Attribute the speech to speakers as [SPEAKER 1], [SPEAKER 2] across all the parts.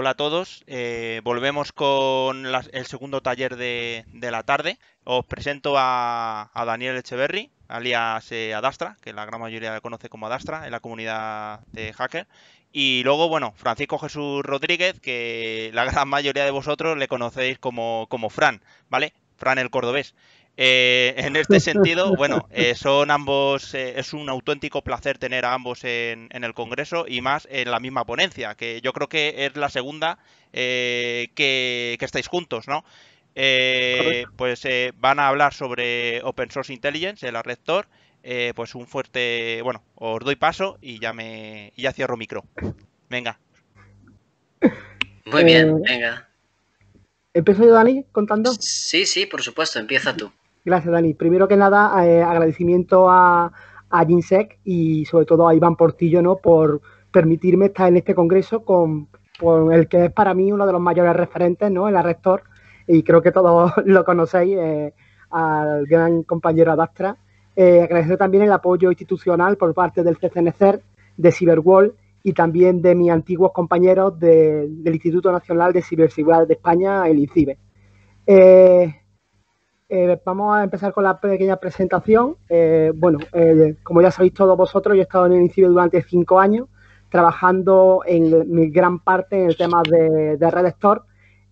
[SPEAKER 1] Hola a todos. Eh, volvemos con el segundo taller de, la tarde. Os presento a, Daniel Echeverry, alias eh, Adastra, que la gran mayoría conoce como Adastra en la comunidad de hacker. Y luego, bueno, Francisco Jesús Rodríguez, que la gran mayoría de vosotros le conocéis como, como Fran, ¿vale? Fran el cordobés. Eh, en este sentido, bueno, eh, son ambos, eh, es un auténtico placer tener a ambos en, el Congreso y más en la misma ponencia, que yo creo que es la segunda que, estáis juntos, ¿no? pues van a hablar sobre Open Source Intelligence, el rector. pues un fuerte, bueno, os doy paso y ya me, ya cierro micro. Venga.
[SPEAKER 2] Muy bien, venga.
[SPEAKER 3] ¿Empiezo yo, Dani, contando?
[SPEAKER 2] Sí, sí, por supuesto, empieza tú.
[SPEAKER 3] Gracias, Dani. Primero que nada, eh, agradecimiento a, a Ginsec y sobre todo a Iván Portillo ¿no? por permitirme estar en este congreso con, el que es para mí uno de los mayores referentes, ¿no? el rector, y creo que todos lo conocéis, eh, al gran compañero Adastra. Eh, agradecer también el apoyo institucional por parte del CCNCER, de Cyberwall y también de mis antiguos compañeros del Instituto Nacional de Ciberseguridad de España, el INCIBE. Eh, eh, vamos a empezar con la pequeña presentación. Eh, bueno, eh, como ya sabéis todos vosotros, yo he estado en el INCIBE durante cinco años, trabajando en mi gran parte en el tema de, de Red Store,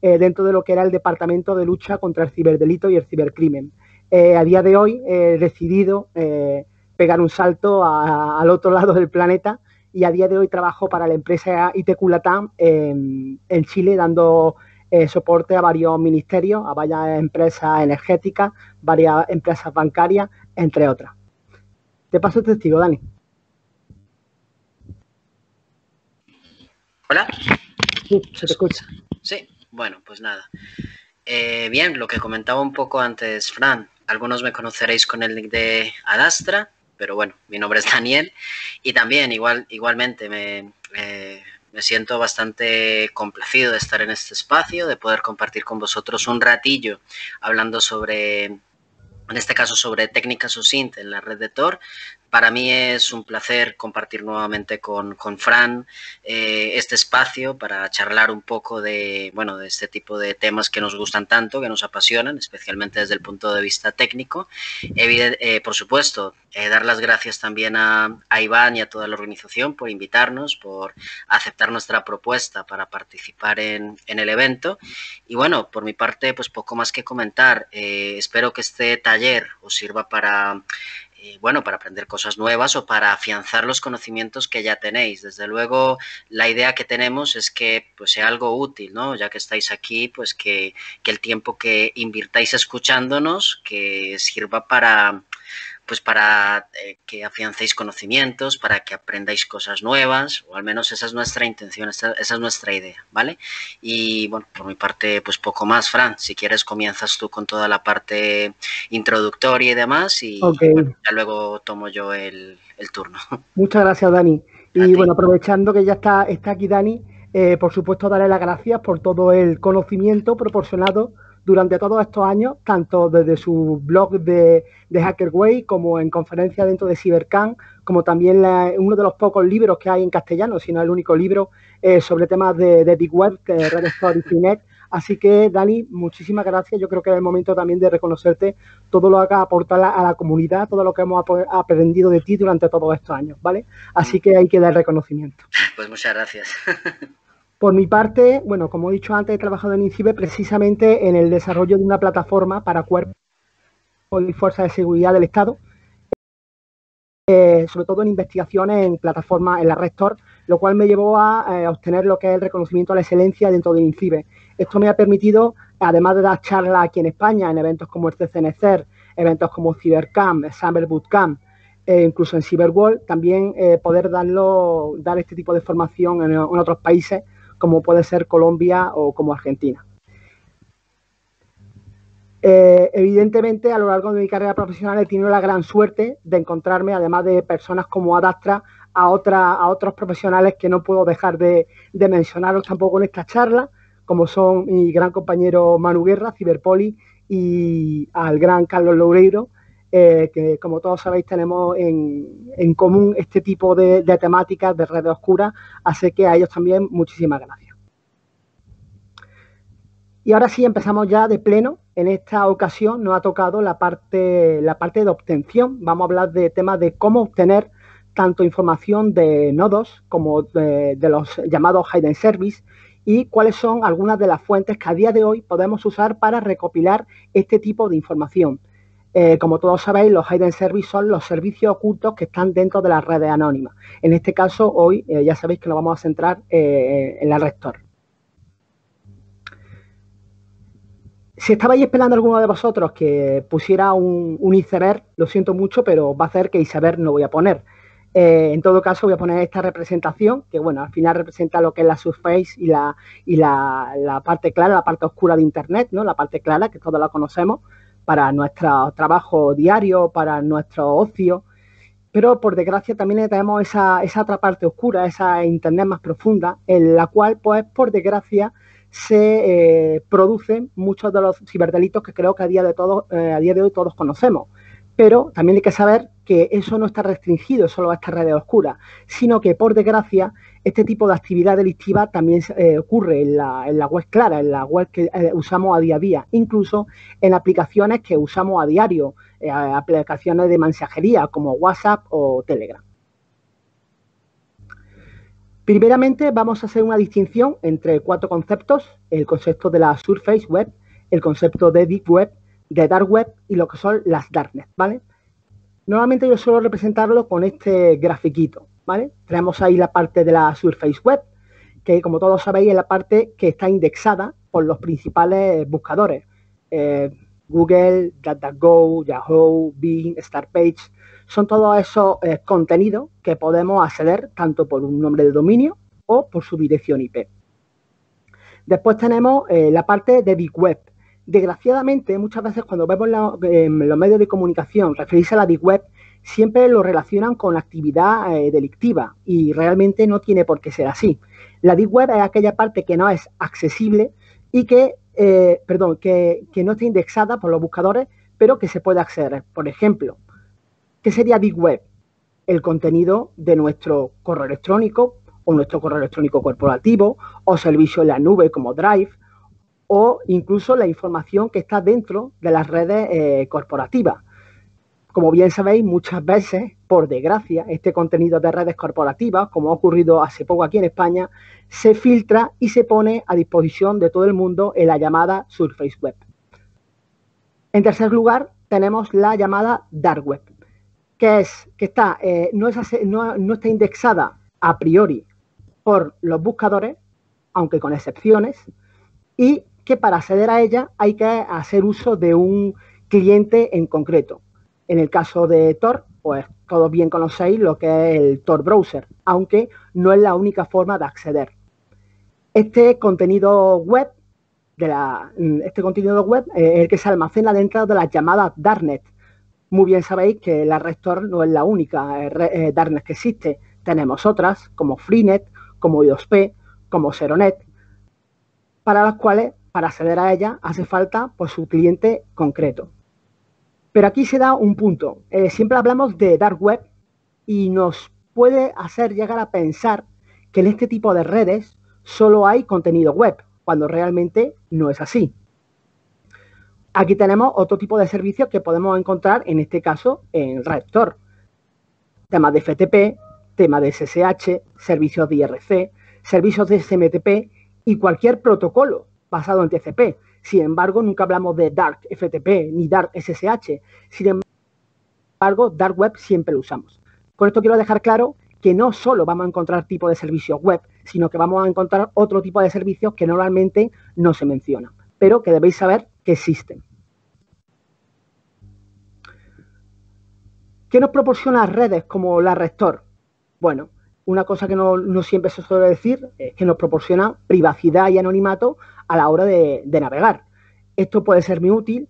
[SPEAKER 3] dentro de lo que era el Departamento de Lucha contra el Ciberdelito y el Cibercrimen. a día de hoy he decidido pegar un salto al otro lado del planeta y a día de hoy trabajo para la empresa ITQ Latam en Chile, dando eh, soporte a varios ministerios, a varias empresas energéticas, varias empresas bancarias, entre otras. Te paso el testigo, Dani.
[SPEAKER 2] Hola.
[SPEAKER 3] Sí, se te escucha.
[SPEAKER 2] Sí, bueno, pues nada. Eh, bien, lo que comentaba un poco antes, Fran, algunos me conoceréis con el nick de Adastra, pero bueno, mi nombre es Daniel y también igual, igualmente me, eh, me siento bastante complacido de estar en este espacio, de poder compartir con vosotros un ratillo hablando sobre, en este caso sobre técnicas OSINT en la red de Tor, para mí es un placer compartir nuevamente con, Fran eh, este espacio para charlar un poco de, bueno, de este tipo de temas que nos gustan tanto, que nos apasionan, especialmente desde el punto de vista técnico. Eh, por supuesto, eh, dar las gracias también a, Iván y a toda la organización por invitarnos, por aceptar nuestra propuesta para participar en, en el evento. Y bueno, por mi parte, pues poco más que comentar. espero que este taller os sirva para bueno, para aprender cosas nuevas o para afianzar los conocimientos que ya tenéis. Desde luego, la idea que tenemos es que pues, sea algo útil, ¿no? Ya que estáis aquí, pues que, que el tiempo que invirtáis escuchándonos, que sirva para, pues para eh, que afiancéis conocimientos, para que aprendáis cosas nuevas, o al menos esa es nuestra intención, esa, es nuestra idea, ¿vale? Y bueno, por mi parte, pues poco más, Fran, si quieres comienzas tú con toda la parte introductoria y demás, y ya luego tomo yo el, turno.
[SPEAKER 3] Muchas gracias, Dani. Y bueno, aprovechando que ya está, está aquí Dani, eh, por supuesto, darle las gracias por todo el conocimiento proporcionado durante todos estos años, tanto desde su blog de, de HackerWay como en conferencias dentro de CyberCam, como también uno de los pocos libros que hay en castellano, si no el único libro eh, sobre temas de, de Big Web, Red. Así que, Dani, muchísimas gracias. Yo creo que es el momento también de reconocerte todo lo que has aportado a la comunidad, todo lo que hemos aprendido de ti durante todos estos años, ¿vale? Así que hay que dar reconocimiento.
[SPEAKER 2] Pues muchas gracias.
[SPEAKER 3] Por mi parte, bueno, como he dicho antes, he trabajado en INCIBE precisamente en el desarrollo de una plataforma para cuerpos y fuerzas de seguridad del Estado, eh, sobre todo en investigaciones en plataformas en la Rector, lo cual me llevó a, eh, obtener lo que es el reconocimiento a la excelencia dentro de INCIBE. Esto me ha permitido, además de dar charlas aquí en España, en eventos como el CCNCER, eventos como CyberCamp, Summer Bootcamp, e incluso en Cyberwall, también eh, poder darlo, dar este tipo de formación en otros países como puede ser Colombia o como Argentina. Eh, evidentemente, a lo largo de mi carrera profesional he tenido la gran suerte de encontrarme, además de personas como Adastra, a, a otros profesionales que no puedo dejar de, mencionaros tampoco en esta charla, como son mi gran compañero Manu Guerra, Ciberpoli, y al gran Carlos Loureiro, eh, que como todos sabéis tenemos en, común este tipo de, temáticas de redes oscuras, así que a ellos también muchísimas gracias. Y ahora sí empezamos ya de pleno. En esta ocasión nos ha tocado la parte, la parte de obtención. Vamos a hablar de temas de cómo obtener tanto información de nodos como de, los llamados hidden service y cuáles son algunas de las fuentes que a día de hoy podemos usar para recopilar este tipo de información. Eh, como todos sabéis, los hidden service son los servicios ocultos que están dentro de las redes anónimas. En este caso, hoy eh, ya sabéis que nos vamos a centrar eh, en el rector. Si estabais esperando alguno de vosotros que pusiera un, iceberg, lo siento mucho, pero va a hacer que iceberg no voy a poner. En todo caso, voy a poner esta representación, que bueno, al final representa lo que es la surface y la, y la, parte clara, la parte oscura de Internet, ¿no? La parte clara, que todos la conocemos, para nuestro trabajo diario, para nuestro ocio. Pero por desgracia también tenemos esa, esa otra parte oscura, esa Internet más profunda, en la cual, pues, por desgracia, se eh, producen muchos de los ciberdelitos que creo que a día de, eh, a día de hoy todos conocemos. Pero también hay que saber que eso no está restringido solo a estas redes oscuras, sino que por desgracia este tipo de actividad delictiva también eh, ocurre en la, web clara, en la web que eh, usamos a día a día, incluso en aplicaciones que usamos a diario, eh, aplicaciones de mensajería como WhatsApp o Telegram. Primeramente vamos a hacer una distinción entre cuatro conceptos, el concepto de la Surface Web, el concepto de Deep Web, de Dark Web y lo que son las Darknet, ¿vale? Normalmente yo suelo representarlo con este grafiquito, ¿vale? Tenemos ahí la parte de la Surface Web, que como todos sabéis es la parte que está indexada por los principales buscadores. Eh, Google, DuckDuckGo, Yahoo, Bing, Startpage, son todos esos eh, contenidos que podemos acceder tanto por un nombre de dominio o por su dirección IP. Después tenemos eh, la parte de Big Web, Desgraciadamente, muchas veces cuando vemos en los medios de comunicación referirse a la Deep Web, siempre lo relacionan con actividad eh, delictiva y realmente no tiene por qué ser así. La Deep Web es aquella parte que no es accesible y que, eh, perdón, que, no está indexada por los buscadores, pero que se puede acceder. Por ejemplo, ¿qué sería Deep Web? El contenido de nuestro correo electrónico o nuestro correo electrónico corporativo o servicio en la nube como Drive o incluso la información que está dentro de las redes eh, corporativas. Como bien sabéis, muchas veces, por desgracia, este contenido de redes corporativas, como ha ocurrido hace poco aquí en España, se filtra y se pone a disposición de todo el mundo en la llamada Surface Web. En tercer lugar, tenemos la llamada Dark Web, que es que está, eh, no, no está indexada a priori por los buscadores, aunque con excepciones, y que para acceder a ella hay que hacer uso de un cliente en concreto. En el caso de Tor, pues todos bien conocéis lo que es el Tor Browser, aunque no es la única forma de acceder. Este contenido web, la, este contenido web es el que se almacena dentro de las llamadas Darknet. Muy bien sabéis que la red Tor no es la única eh, eh, Darknet que existe. Tenemos otras como Freenet, como IOSP, como Seronet, para las cuales para acceder a ella hace falta pues, su cliente concreto. Pero aquí se da un punto. Eh, siempre hablamos de dark web y nos puede hacer llegar a pensar que en este tipo de redes solo hay contenido web, cuando realmente no es así. Aquí tenemos otro tipo de servicios que podemos encontrar, en este caso, en Rector. Temas de FTP, temas de SSH, servicios de IRC, servicios de SMTP y cualquier protocolo basado en TCP. Sin embargo, nunca hablamos de Dark FTP ni Dark SSH. Sin embargo, Dark Web siempre lo usamos. Con esto quiero dejar claro que no solo vamos a encontrar tipo de servicios web, sino que vamos a encontrar otro tipo de servicios que normalmente no se mencionan, pero que debéis saber que existen. ¿Qué nos proporciona redes como la Rector? Bueno, una cosa que no, no, siempre se suele decir es que nos proporciona privacidad y anonimato a la hora de, navegar. Esto puede ser muy útil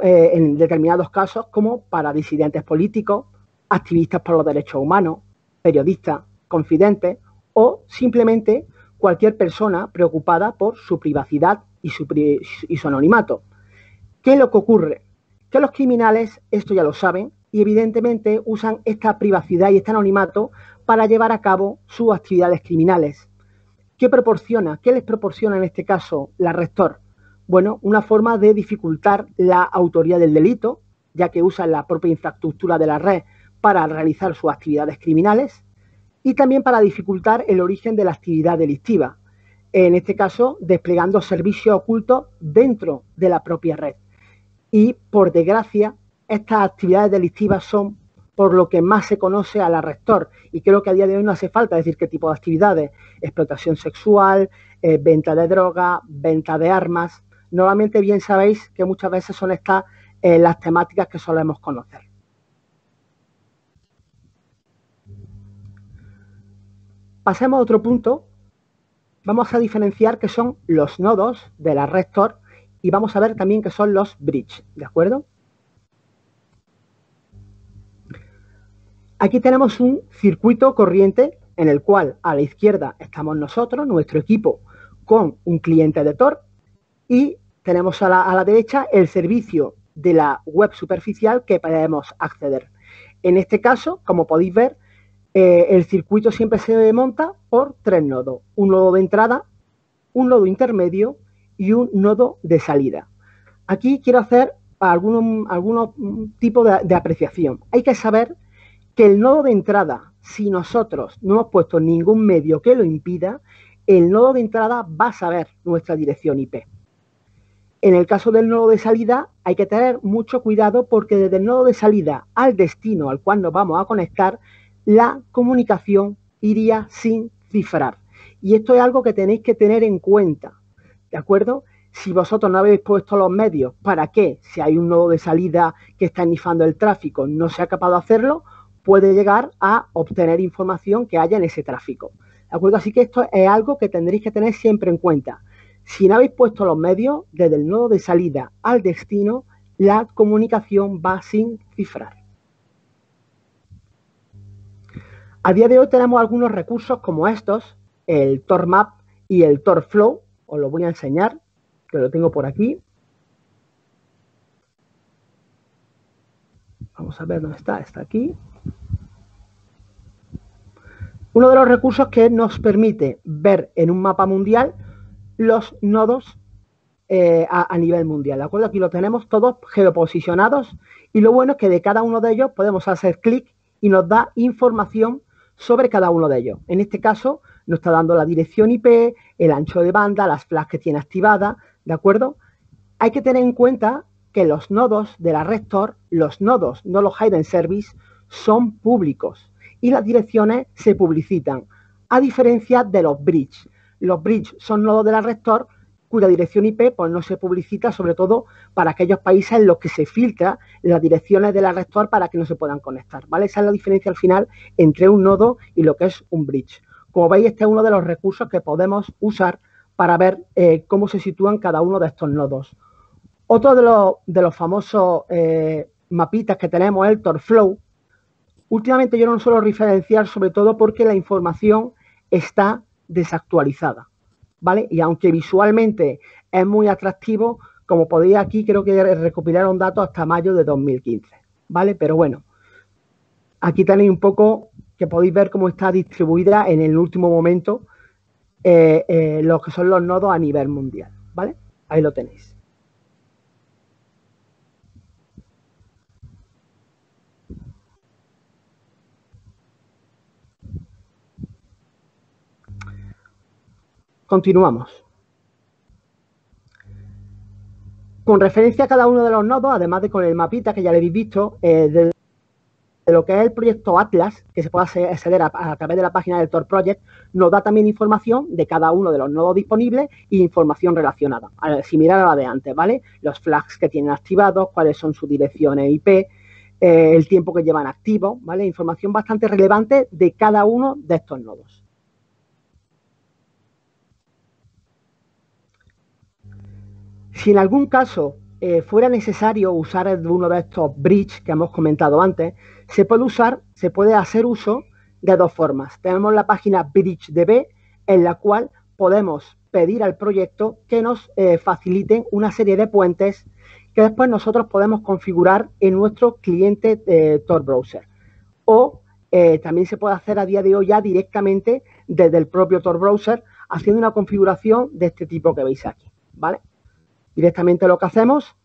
[SPEAKER 3] eh, en determinados casos como para disidentes políticos, activistas por los derechos humanos, periodistas, confidentes o simplemente cualquier persona preocupada por su privacidad y su, y su anonimato. ¿Qué es lo que ocurre? Que los criminales, esto ya lo saben, y evidentemente usan esta privacidad y este anonimato para llevar a cabo sus actividades criminales. ¿Qué proporciona? ¿Qué les proporciona en este caso la rector? Bueno, una forma de dificultar la autoría del delito, ya que usan la propia infraestructura de la red para realizar sus actividades criminales y también para dificultar el origen de la actividad delictiva, en este caso desplegando servicios ocultos dentro de la propia red. Y por desgracia, estas actividades delictivas son por lo que más se conoce a la rector y creo que a día de hoy no hace falta decir qué tipo de actividades, explotación sexual, eh, venta de droga, venta de armas. Normalmente bien sabéis que muchas veces son estas eh, las temáticas que solemos conocer. Pasemos a otro punto. Vamos a diferenciar qué son los nodos de la red Tor y vamos a ver también qué son los bridge, ¿de acuerdo? Aquí tenemos un circuito corriente en el cual a la izquierda estamos nosotros, nuestro equipo, con un cliente de Tor y tenemos a la, derecha el servicio de la web superficial que podemos acceder. En este caso, como podéis ver, eh, el circuito siempre se monta por tres nodos. Un nodo de entrada, un nodo intermedio y un nodo de salida. Aquí quiero hacer algunos, algunos tipos de, apreciación. Hay que saber que el nodo de entrada, si nosotros no hemos puesto ningún medio que lo impida, el nodo de entrada va a saber nuestra dirección IP. En el caso del nodo de salida hay que tener mucho cuidado porque desde el nodo de salida al destino al cual nos vamos a conectar la comunicación iría sin cifrar. Y esto es algo que tenéis que tener en cuenta, ¿de acuerdo? Si vosotros no habéis puesto los medios para que, si hay un nodo de salida que está iniciando el tráfico, no sea capaz de hacerlo, puede llegar a obtener información que haya en ese tráfico. ¿De acuerdo? Así que esto es algo que tendréis que tener siempre en cuenta. Si no habéis puesto los medios, desde el nodo de salida al destino, la comunicación va sin cifrar. A día de hoy tenemos algunos recursos como estos, el TorMap y el TorFlow. Os lo voy a enseñar, que lo tengo por aquí. Vamos a ver dónde está, está aquí. Uno de los recursos que nos permite ver en un mapa mundial los nodos eh, a, nivel mundial, ¿de acuerdo? Aquí lo tenemos todos geoposicionados y lo bueno es que de cada uno de ellos podemos hacer clic y nos da información sobre cada uno de ellos. En este caso, nos está dando la dirección IP, el ancho de banda, las flags que tiene activada, ¿de acuerdo? Hay que tener en cuenta que los nodos de la red Tor, los nodos, no los hidden service, son públicos y las direcciones se publicitan, a diferencia de los bridge. Los bridge son nodos de la red Tor cuya dirección IP pues, no se publicita, sobre todo para aquellos países en los que se filtra las direcciones de la red para que no se puedan conectar. ¿vale? Esa es la diferencia al final entre un nodo y lo que es un bridge. Como veis, este es uno de los recursos que podemos usar para ver eh, cómo se sitúan cada uno de estos nodos. Otro de los, de los famosos eh, mapitas que tenemos es el TorFlow. Últimamente yo no lo suelo referenciar sobre todo porque la información está desactualizada. ¿vale? Y aunque visualmente es muy atractivo, como podéis aquí, creo que recopilaron datos hasta mayo de 2015, ¿vale? Pero bueno, aquí tenéis un poco que podéis ver cómo está distribuida en el último momento eh, eh, los que son los nodos a nivel mundial, ¿vale? Ahí lo tenéis. Continuamos. Con referencia a cada uno de los nodos, además de con el mapita que ya le habéis visto, eh, de, lo que es el proyecto Atlas, que se puede acceder a, través de la página del Tor Project, nos da también información de cada uno de los nodos disponibles e información relacionada, similar a la de antes, ¿vale? Los flags que tienen activados, cuáles son sus direcciones IP, eh, el tiempo que llevan activos, ¿vale? Información bastante relevante de cada uno de estos nodos. Si en algún caso eh, fuera necesario usar uno de estos bridge que hemos comentado antes, se puede usar, se puede hacer uso de dos formas. Tenemos la página BridgeDB en la cual podemos pedir al proyecto que nos eh, faciliten una serie de puentes que después nosotros podemos configurar en nuestro cliente eh, Tor Browser. O también se puede hacer a día de hoy ya directamente desde el propio Tor Browser haciendo una configuración de este tipo que veis aquí. ¿vale? Directamente lo que hacemos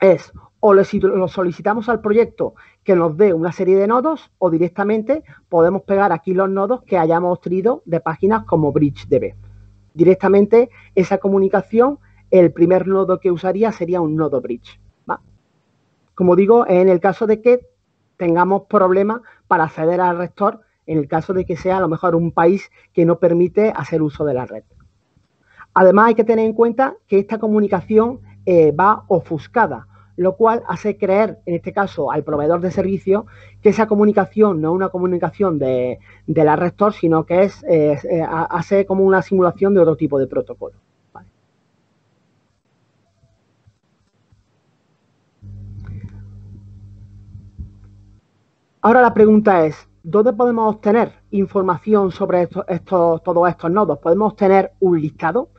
[SPEAKER 3] es o le solicitamos al proyecto que nos dé una serie de nodos o directamente podemos pegar aquí los nodos que hayamos obtenido de páginas como BridgeDB. Directamente esa comunicación, el primer nodo que usaría sería un nodo bridge. Como digo, en el caso de que tengamos problemas para acceder al rector, en el caso de que sea a lo mejor un país que no permite hacer uso de la red. Además, hay que tener en cuenta que esta comunicación eh, va ofuscada, lo cual hace creer, en este caso, al proveedor de servicio, que esa comunicación no es una comunicación de, la rector, sino que es, eh, hace como una simulación de otro tipo de protocolo. Ahora la pregunta es, ¿dónde podemos obtener información sobre todos estos nodos? ¿Podemos obtener un listado?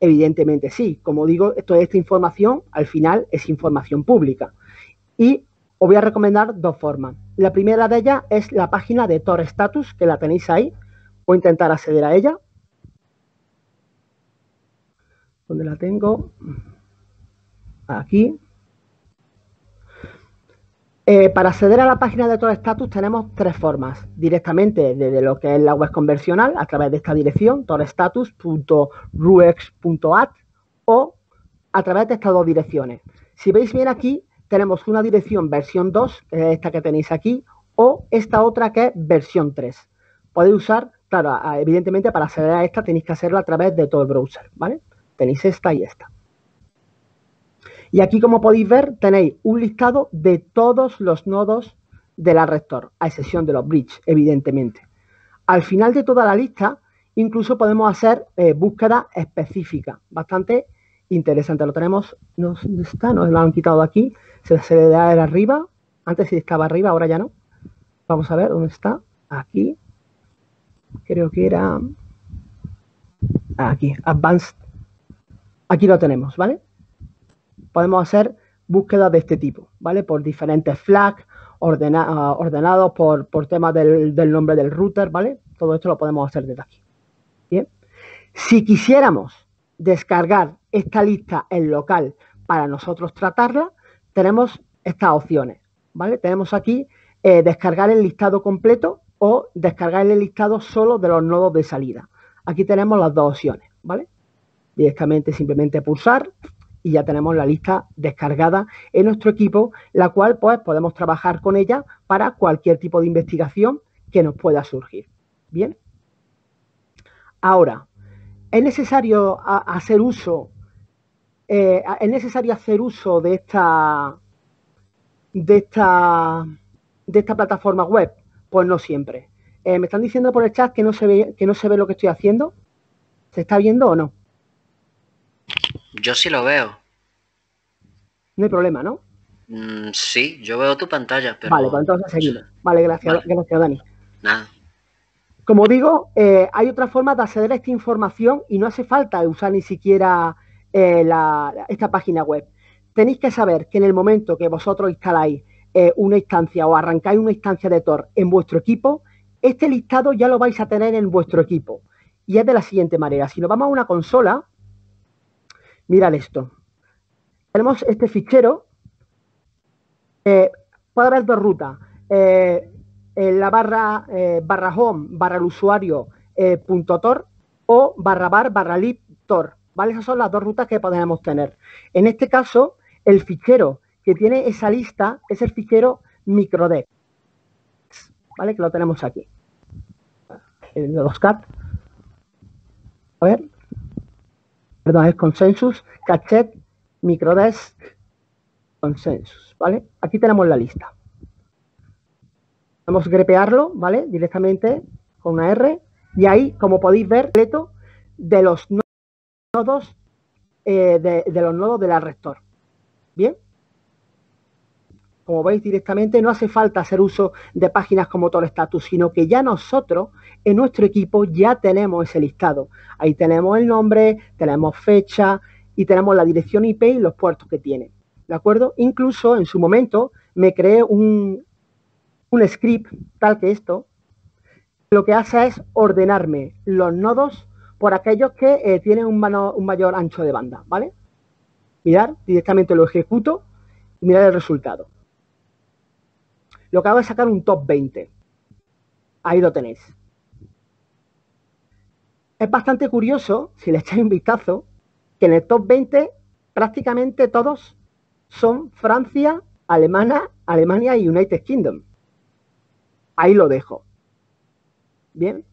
[SPEAKER 3] Evidentemente sí. Como digo, toda esta información al final es información pública. Y os voy a recomendar dos formas. La primera de ellas es la página de Tor Status, que la tenéis ahí. Voy a intentar acceder a ella. ¿Dónde la tengo? Aquí. Eh, para acceder a la página de Tor Status tenemos tres formas. Directamente desde lo que es la web conversional a través de esta dirección, torstatus.ruex.at o a través de estas dos direcciones. Si veis bien aquí, tenemos una dirección versión 2, esta que tenéis aquí, o esta otra que es versión 3. Podéis usar, claro, evidentemente para acceder a esta tenéis que hacerlo a través de todo el browser, ¿vale? Tenéis esta y esta. Y aquí, como podéis ver, tenéis un listado de todos los nodos de la rector, a excepción de los bridge, evidentemente. Al final de toda la lista, incluso podemos hacer eh, búsqueda específica, bastante interesante. Lo tenemos, no está, nos lo han quitado aquí, se, le da arriba, antes sí estaba arriba, ahora ya no. Vamos a ver dónde está, aquí, creo que era aquí, Advanced, aquí lo tenemos, ¿vale? Podemos hacer búsquedas de este tipo, ¿vale? Por diferentes flags, ah, ordenados por, por temas del, nombre del router, ¿vale? Todo esto lo podemos hacer desde aquí. Bien. Si quisiéramos descargar esta lista en local para nosotros tratarla, tenemos estas opciones, ¿vale? Tenemos aquí eh, descargar el listado completo o descargar el listado solo de los nodos de salida. Aquí tenemos las dos opciones, ¿vale? Directamente simplemente pulsar y ya tenemos la lista descargada en nuestro equipo, la cual pues podemos trabajar con ella para cualquier tipo de investigación que nos pueda surgir. Bien. Ahora, es necesario hacer uso, eh, es necesario hacer uso de esta, de esta, de esta plataforma web. Pues no siempre. Eh, me están diciendo por el chat que no se ve, que no se ve lo que estoy haciendo. ¿Se está viendo o no?
[SPEAKER 2] Yo sí lo veo.
[SPEAKER 3] No hay problema, ¿no?
[SPEAKER 2] Mm, sí, yo veo tu pantalla, pero...
[SPEAKER 3] Vale, pues entonces seguimos. Vale, gracias, gracias Dani.
[SPEAKER 2] Nada.
[SPEAKER 3] Como digo, eh, hay otra forma de acceder a esta información y no hace falta usar ni siquiera eh, esta página web. Tenéis que saber que en el momento que vosotros instaláis eh, una instancia o arrancáis una instancia de Tor en vuestro equipo, este listado ya lo vais a tener en vuestro equipo. Y es de la siguiente manera. Si nos vamos a una consola, Mirad esto. Tenemos este fichero. Eh, puede haber dos rutas. Eh, la barra, eh, barra home, barra el usuario, punto tor o barra bar, barra lib, tor. ¿Vale? Esas son las dos rutas que podemos tener. En este caso, el fichero que tiene esa lista es el fichero microdex. ¿Vale? Que lo tenemos aquí. El de los cat. A ver es consensus, cachet, microdesk, consensus, ¿vale? Aquí tenemos la lista. Vamos a grepearlo, ¿vale? Directamente con una R. Y ahí, como podéis ver, de los nodos eh, de, los nodos de la. ¿Bien? Como veis directamente, no hace falta hacer uso de páginas como Tor Status, sino que ya nosotros en nuestro equipo ya tenemos ese listado. Ahí tenemos el nombre, tenemos fecha y tenemos la dirección IP y los puertos que tiene. ¿De acuerdo? Incluso en su momento me creé un, un script tal que esto, lo que hace es ordenarme los nodos por aquellos que eh, tienen un, un mayor ancho de banda, ¿vale? Mirar, directamente lo ejecuto y mirar el resultado. Lo hago es sacar un top 20. Ahí lo tenéis. Es bastante curioso, si le echáis un vistazo, que en el top 20 prácticamente todos son Francia, Alemania, Alemania y United Kingdom. Ahí lo dejo. Bien.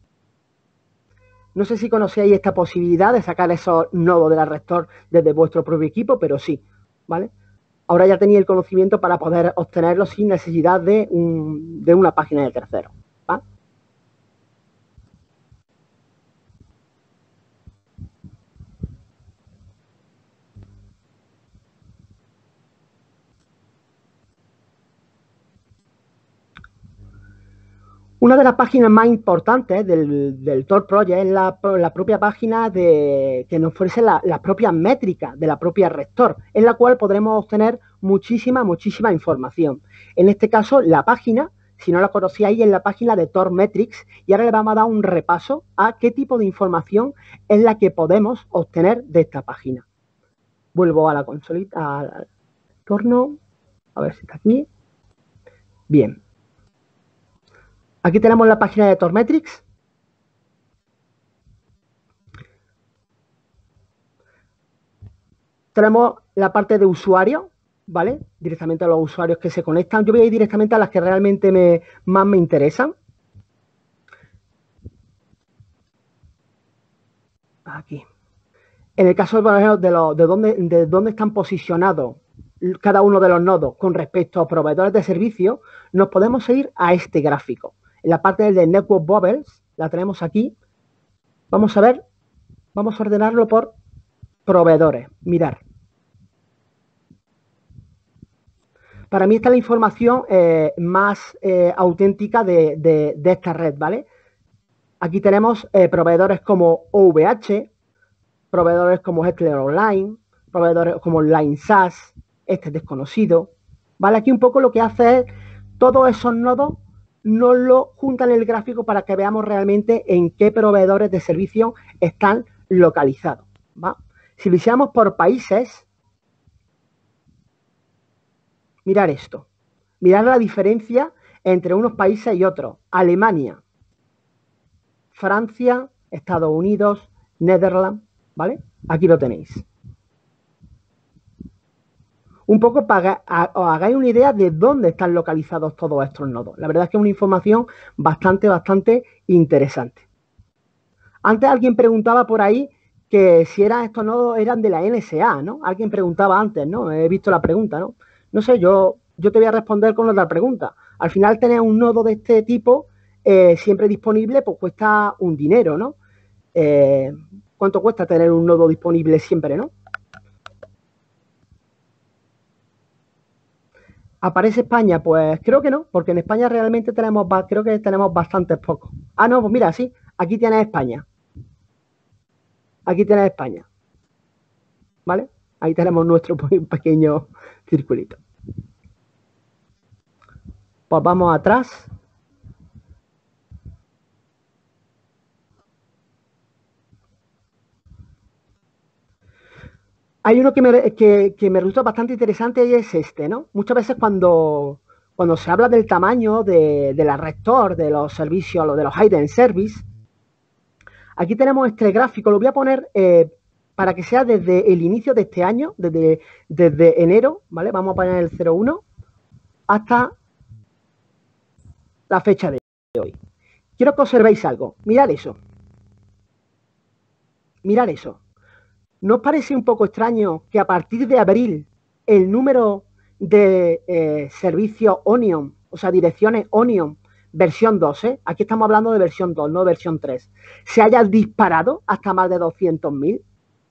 [SPEAKER 3] No sé si conocéis esta posibilidad de sacar esos nodos de la rector desde vuestro propio equipo, pero sí, ¿vale? Ahora ya tenéis el conocimiento para poder obtenerlo sin necesidad de, de una página de tercero. Una de las páginas más importantes del, Tor Project es la, propia página de, que nos ofrece las la propias métricas de la propia Rector, en la cual podremos obtener muchísima, muchísima información. En este caso, la página, si no la conocíais, es la página de Tor Metrics y ahora le vamos a dar un repaso a qué tipo de información es la que podemos obtener de esta página. Vuelvo a la consolita, al torno, a ver si está aquí. Bien, Aquí tenemos la página de Tormetrics. Tenemos la parte de usuario, ¿vale? Directamente a los usuarios que se conectan. Yo voy a ir directamente a las que realmente me, más me interesan. Aquí. En el caso, por ejemplo, de, de, dónde, de dónde están posicionados cada uno de los nodos con respecto a proveedores de servicio, nos podemos ir a este gráfico. En la parte de Network Bubbles, la tenemos aquí. Vamos a ver, vamos a ordenarlo por proveedores. Mirar. Para mí esta es la información eh, más eh, auténtica de, esta red, ¿vale? Aquí tenemos eh, proveedores como OVH, proveedores como Heckler Online, proveedores como Line SaaS, este desconocido, ¿vale? Aquí un poco lo que hace es todos esos nodos nos lo juntan el gráfico para que veamos realmente en qué proveedores de servicio están localizados. Si lo hiciéramos por países, mirar esto. Mirar la diferencia entre unos países y otros. Alemania, Francia, Estados Unidos, Netherlands, ¿vale? Aquí lo tenéis un poco para os hagáis una idea de dónde están localizados todos estos nodos. La verdad es que es una información bastante, bastante interesante. Antes alguien preguntaba por ahí que si eran estos nodos eran de la NSA, ¿no? Alguien preguntaba antes, ¿no? He visto la pregunta, ¿no? No sé, yo, yo te voy a responder con otra pregunta. Al final tener un nodo de este tipo eh, siempre disponible, pues cuesta un dinero, ¿no? Eh, ¿Cuánto cuesta tener un nodo disponible siempre, no? ¿Aparece España? Pues creo que no, porque en España realmente tenemos, creo que tenemos bastantes pocos. Ah, no, pues mira, sí, aquí tienes España. Aquí tienes España. ¿Vale? Ahí tenemos nuestro pequeño circulito. Pues vamos atrás. Hay uno que me, resulta bastante interesante y es este, ¿no? Muchas veces cuando, cuando se habla del tamaño de, la rector, de los servicios, de los hidden service, aquí tenemos este gráfico, lo voy a poner eh, para que sea desde el inicio de este año, desde, desde enero, ¿vale? Vamos a poner el 01 hasta la fecha de hoy. Quiero que observéis algo. Mirad eso. Mirad eso. ¿No os parece un poco extraño que a partir de abril el número de eh, servicios Onion, o sea, direcciones Onion versión 12, aquí estamos hablando de versión 2, no versión 3, se haya disparado hasta más de 200.000?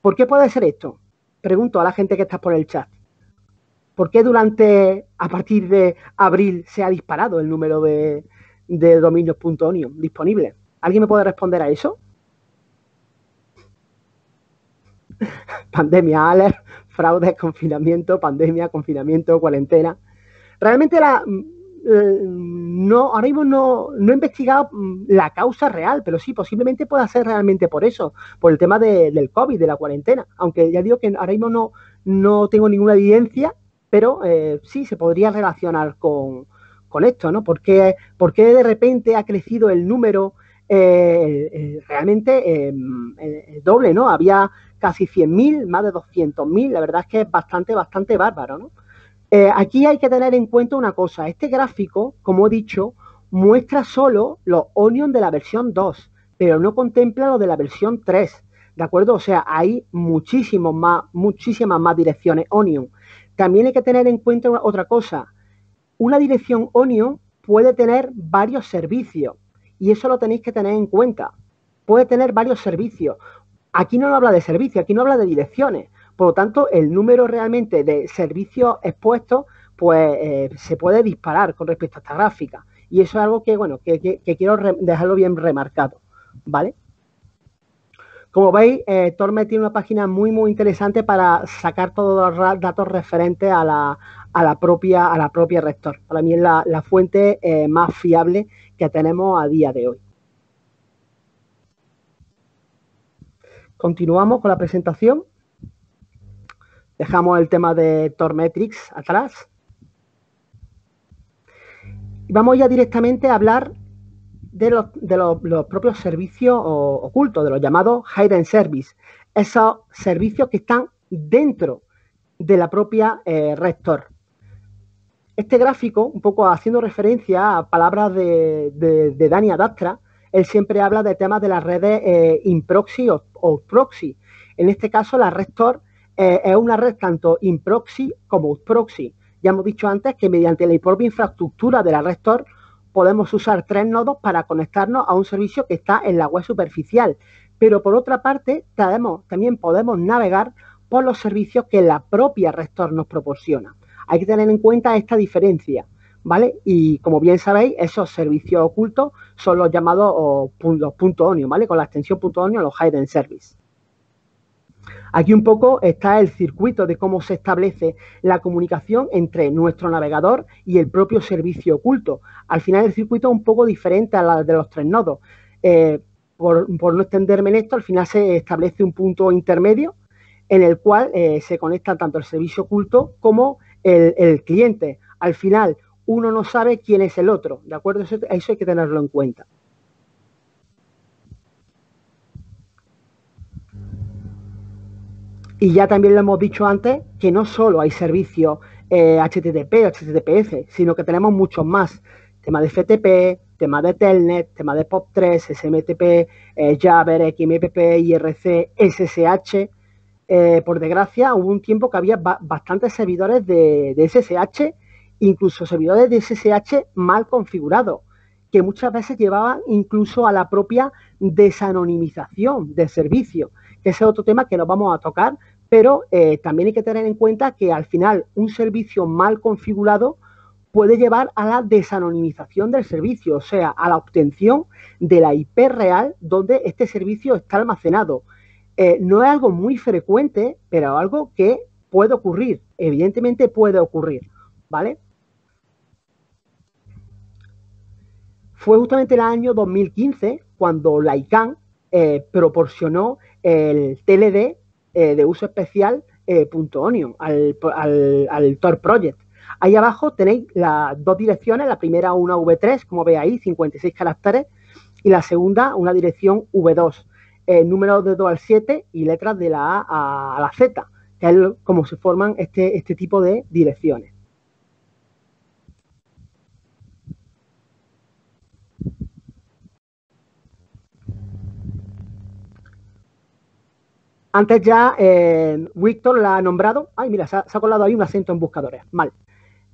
[SPEAKER 3] ¿Por qué puede ser esto? Pregunto a la gente que está por el chat. ¿Por qué durante, a partir de abril se ha disparado el número de, de dominios.onion disponibles? ¿Alguien me puede responder a eso? pandemia, alert, fraude, confinamiento, pandemia, confinamiento, cuarentena. Realmente la, mm, eh, no, ahora mismo no, no, he investigado mm, la causa real, pero sí, posiblemente pueda ser realmente por eso, por el tema del COVID, de la cuarentena. Aunque ya digo que ahora mismo no, no tengo ninguna evidencia, pero eh, sí se podría relacionar con, esto, ¿no? ¿Por qué, de repente ha crecido el número eh, realmente doble, ¿no? Había casi 100.000, más de 200.000, la verdad es que es bastante, bastante bárbaro, ¿no? aquí hay que tener en cuenta una cosa, este gráfico, como he dicho, muestra solo los Onion de la versión 2, pero no contempla lo de la versión 3. ¿De acuerdo? O sea, hay muchísimos más, muchísimas más direcciones Onion. También hay que tener en cuenta otra cosa. Una dirección Onion puede tener varios servicios y eso lo tenéis que tener en cuenta. Puede tener varios servicios. Aquí no habla de servicios, aquí no habla de direcciones. Por lo tanto, el número realmente de servicios expuestos pues eh, se puede disparar con respecto a esta gráfica. Y eso es algo que, bueno, que, quiero dejarlo bien remarcado, ¿vale? Como veis, eh, tiene una página muy, muy interesante para sacar todos los datos referentes a la, propia, a la propia Rector. Para mí es la, fuente eh, más fiable que tenemos a día de hoy. Continuamos con la presentación. Dejamos el tema de Tormetrics atrás. Y vamos ya directamente a hablar de los, propios servicios ocultos, de los llamados hidden service, esos servicios que están dentro de la propia eh, Rector. Este gráfico, un poco haciendo referencia a palabras de, Dani Adastra, él siempre habla de temas de las redes eh, in proxy o, proxy. En este caso, la Rector eh, es una red tanto in proxy como proxy. Ya hemos dicho antes que mediante la propia infraestructura de la Rector podemos usar tres nodos para conectarnos a un servicio que está en la web superficial. Pero por otra parte, también podemos navegar por los servicios que la propia Rector nos proporciona. Hay que tener en cuenta esta diferencia, ¿vale? Y como bien sabéis, esos servicios ocultos son los llamados los puntos .onio, ¿vale? Con la extensión .onio, los hidden service. Aquí un poco está el circuito de cómo se establece la comunicación entre nuestro navegador y el propio servicio oculto. Al final el circuito es un poco diferente a la de los tres nodos. Eh, por, no extenderme en esto, al final se establece un punto intermedio en el cual eh, se conecta tanto el servicio oculto como el, cliente. Al final, uno no sabe quién es el otro, ¿de acuerdo? eso hay que tenerlo en cuenta. Y ya también lo hemos dicho antes, que no solo hay servicios HTTP o HTTPS, sino que tenemos muchos más. Tema de FTP, tema de Telnet, tema de POP3, SMTP, eh, Jabber, XMPP, IRC, SSH. Eh, por desgracia, hubo un tiempo que había bastantes servidores de, SSH, incluso servidores de SSH mal configurados, que muchas veces llevaban incluso a la propia desanonimización del servicio ese es otro tema que nos vamos a tocar, pero eh, también hay que tener en cuenta que al final un servicio mal configurado puede llevar a la desanonimización del servicio, o sea, a la obtención de la IP real donde este servicio está almacenado. Eh, no es algo muy frecuente, pero algo que puede ocurrir, evidentemente puede ocurrir, ¿vale? Fue justamente el año 2015 cuando la ICANN eh, proporcionó el TLD eh, de uso especial eh, .onion al, al, Tor Project. Ahí abajo tenéis las dos direcciones, la primera una V3, como veis ahí, 56 caracteres, y la segunda una dirección V2, eh, números de 2 al 7 y letras de la A a, la Z, que es como se forman este, este tipo de direcciones. Antes ya eh, Víctor la ha nombrado. Ay, mira, se ha, colado ahí un acento en buscadores. Mal.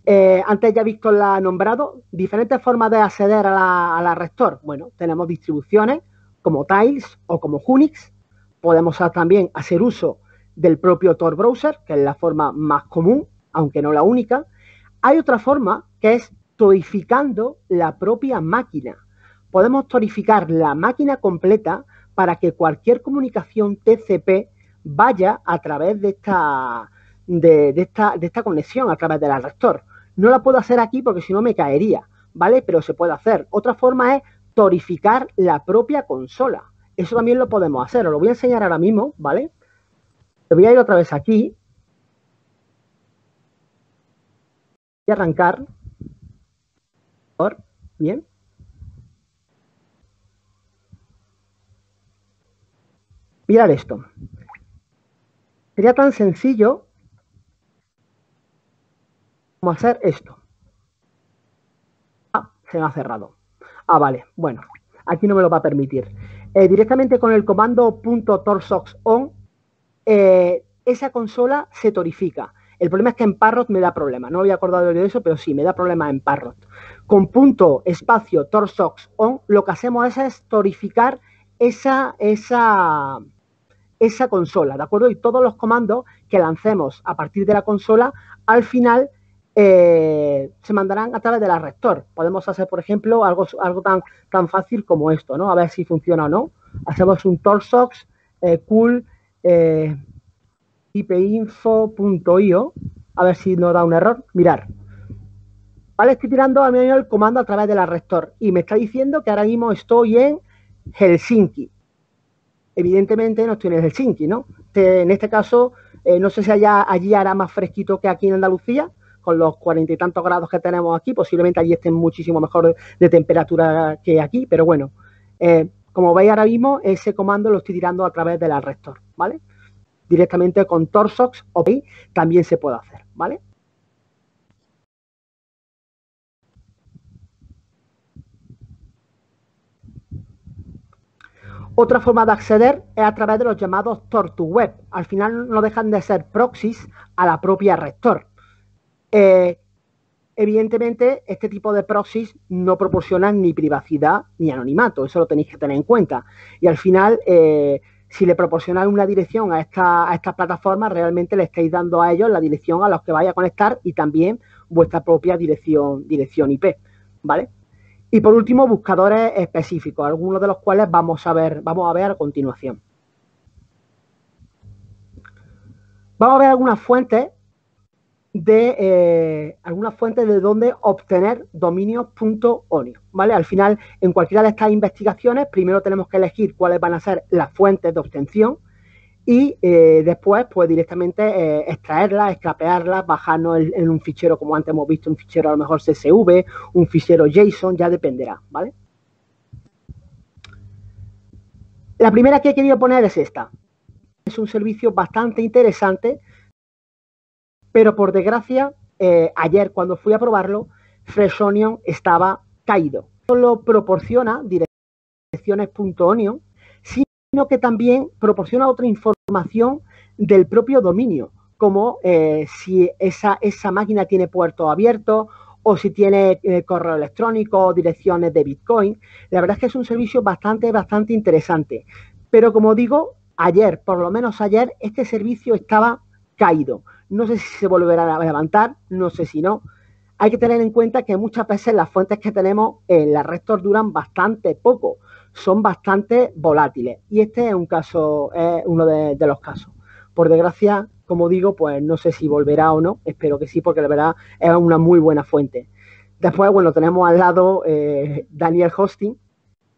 [SPEAKER 3] Eh, antes ya Víctor la ha nombrado. Diferentes formas de acceder a la, Rector. Bueno, tenemos distribuciones como Tiles o como Unix. Podemos también hacer uso del propio Tor Browser, que es la forma más común, aunque no la única. Hay otra forma que es torificando la propia máquina. Podemos torificar la máquina completa para que cualquier comunicación TCP vaya a través de esta, de, esta, de esta conexión, a través del rector. No la puedo hacer aquí porque si no me caería, ¿vale? Pero se puede hacer. Otra forma es torificar la propia consola. Eso también lo podemos hacer. Os lo voy a enseñar ahora mismo, ¿vale? voy a ir otra vez aquí. y arrancar. Bien. Mirad esto. Sería tan sencillo como hacer esto. Ah, se me ha cerrado. Ah, vale. Bueno, aquí no me lo va a permitir. Eh, directamente con el comando .torsox.on, eh, esa consola se torifica. El problema es que en Parrot me da problema. No había acordado de eso, pero sí, me da problema en Parrot. Con punto espacio on, lo que hacemos es, torificar esa, esa, esa consola, ¿de acuerdo? Y todos los comandos que lancemos a partir de la consola, al final eh, se mandarán a través de la rector. Podemos hacer, por ejemplo, algo, algo tan, tan fácil como esto, ¿no? A ver si funciona o no. Hacemos un torsox eh, cool eh, ipinfo.io, a ver si nos da un error. Mirar. Vale, estoy tirando al medio el comando a través de la rector y me está diciendo que ahora mismo estoy en Helsinki. Evidentemente no estoy en Helsinki, ¿no? en este caso, eh, no sé si allá, allí hará más fresquito que aquí en Andalucía, con los cuarenta y tantos grados que tenemos aquí, posiblemente allí estén muchísimo mejor de temperatura que aquí, pero bueno, eh, como veis ahora mismo, ese comando lo estoy tirando a través de la rector, ¿vale? directamente con Torsox o también se puede hacer, ¿vale? Otra forma de acceder es a través de los llamados Tor2Web. Al final no dejan de ser proxies a la propia rector. Eh, evidentemente, este tipo de proxies no proporcionan ni privacidad ni anonimato. Eso lo tenéis que tener en cuenta. Y al final, eh, si le proporcionáis una dirección a, esta, a estas plataformas, realmente le estáis dando a ellos la dirección a los que vaya a conectar y también vuestra propia dirección, dirección IP, ¿vale? Y por último, buscadores específicos, algunos de los cuales vamos a ver, vamos a ver a continuación. Vamos a ver algunas fuentes de eh, algunas fuentes de donde obtener dominios.onio, ¿vale? Al final, en cualquiera de estas investigaciones, primero tenemos que elegir cuáles van a ser las fuentes de obtención y eh, después, pues directamente eh, extraerlas, escapearlas, bajarnos en un fichero, como antes hemos visto, un fichero a lo mejor CSV, un fichero JSON, ya dependerá, ¿vale? La primera que he querido poner es esta. Es un servicio bastante interesante pero por desgracia, eh, ayer cuando fui a probarlo, Freshonion estaba caído. No solo proporciona direcciones.onion, sino que también proporciona otra información del propio dominio, como eh, si esa, esa máquina tiene puertos abiertos o si tiene eh, correo electrónico, direcciones de Bitcoin. La verdad es que es un servicio bastante, bastante interesante. Pero como digo, ayer, por lo menos ayer, este servicio estaba caído. No sé si se volverá a levantar, no sé si no. Hay que tener en cuenta que muchas veces las fuentes que tenemos en la Rector duran bastante poco, son bastante volátiles. Y este es un caso, es uno de, los casos. Por desgracia, como digo, pues no sé si volverá o no, espero que sí, porque la verdad es una muy buena fuente. Después, bueno, tenemos al lado eh, Daniel Hosting.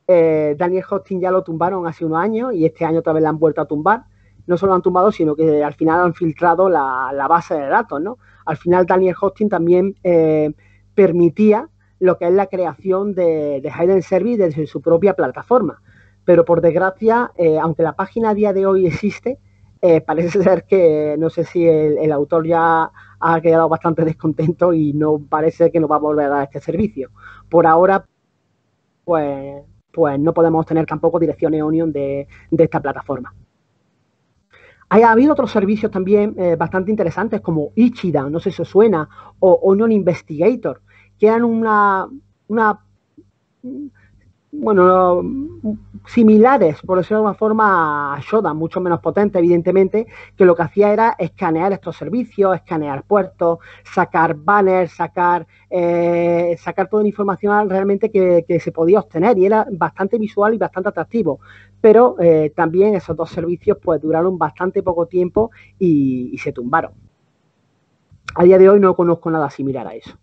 [SPEAKER 3] Eh, Daniel Hosting ya lo tumbaron hace unos años y este año también la han vuelto a tumbar no solo han tumbado, sino que al final han filtrado la, base de datos, ¿no? Al final Daniel Hosting también eh, permitía lo que es la creación de, de Hidden Service desde su propia plataforma. Pero por desgracia, eh, aunque la página a día de hoy existe, eh, parece ser que no sé si el, autor ya ha quedado bastante descontento y no parece que nos va a volver a dar este servicio. Por ahora, pues, pues no podemos tener tampoco direcciones Onion de esta plataforma. Ha habido otros servicios también eh, bastante interesantes como Ichida, no sé si os suena, o Onion Investigator, que eran una, una bueno, similares, por decirlo de alguna forma, a Shodan, mucho menos potente, evidentemente, que lo que hacía era escanear estos servicios, escanear puertos, sacar banners, sacar, eh, sacar toda la información realmente que, se podía obtener y era bastante visual y bastante atractivo. Pero eh, también esos dos servicios pues duraron bastante poco tiempo y se tumbaron. A día de hoy no conozco nada similar a eso.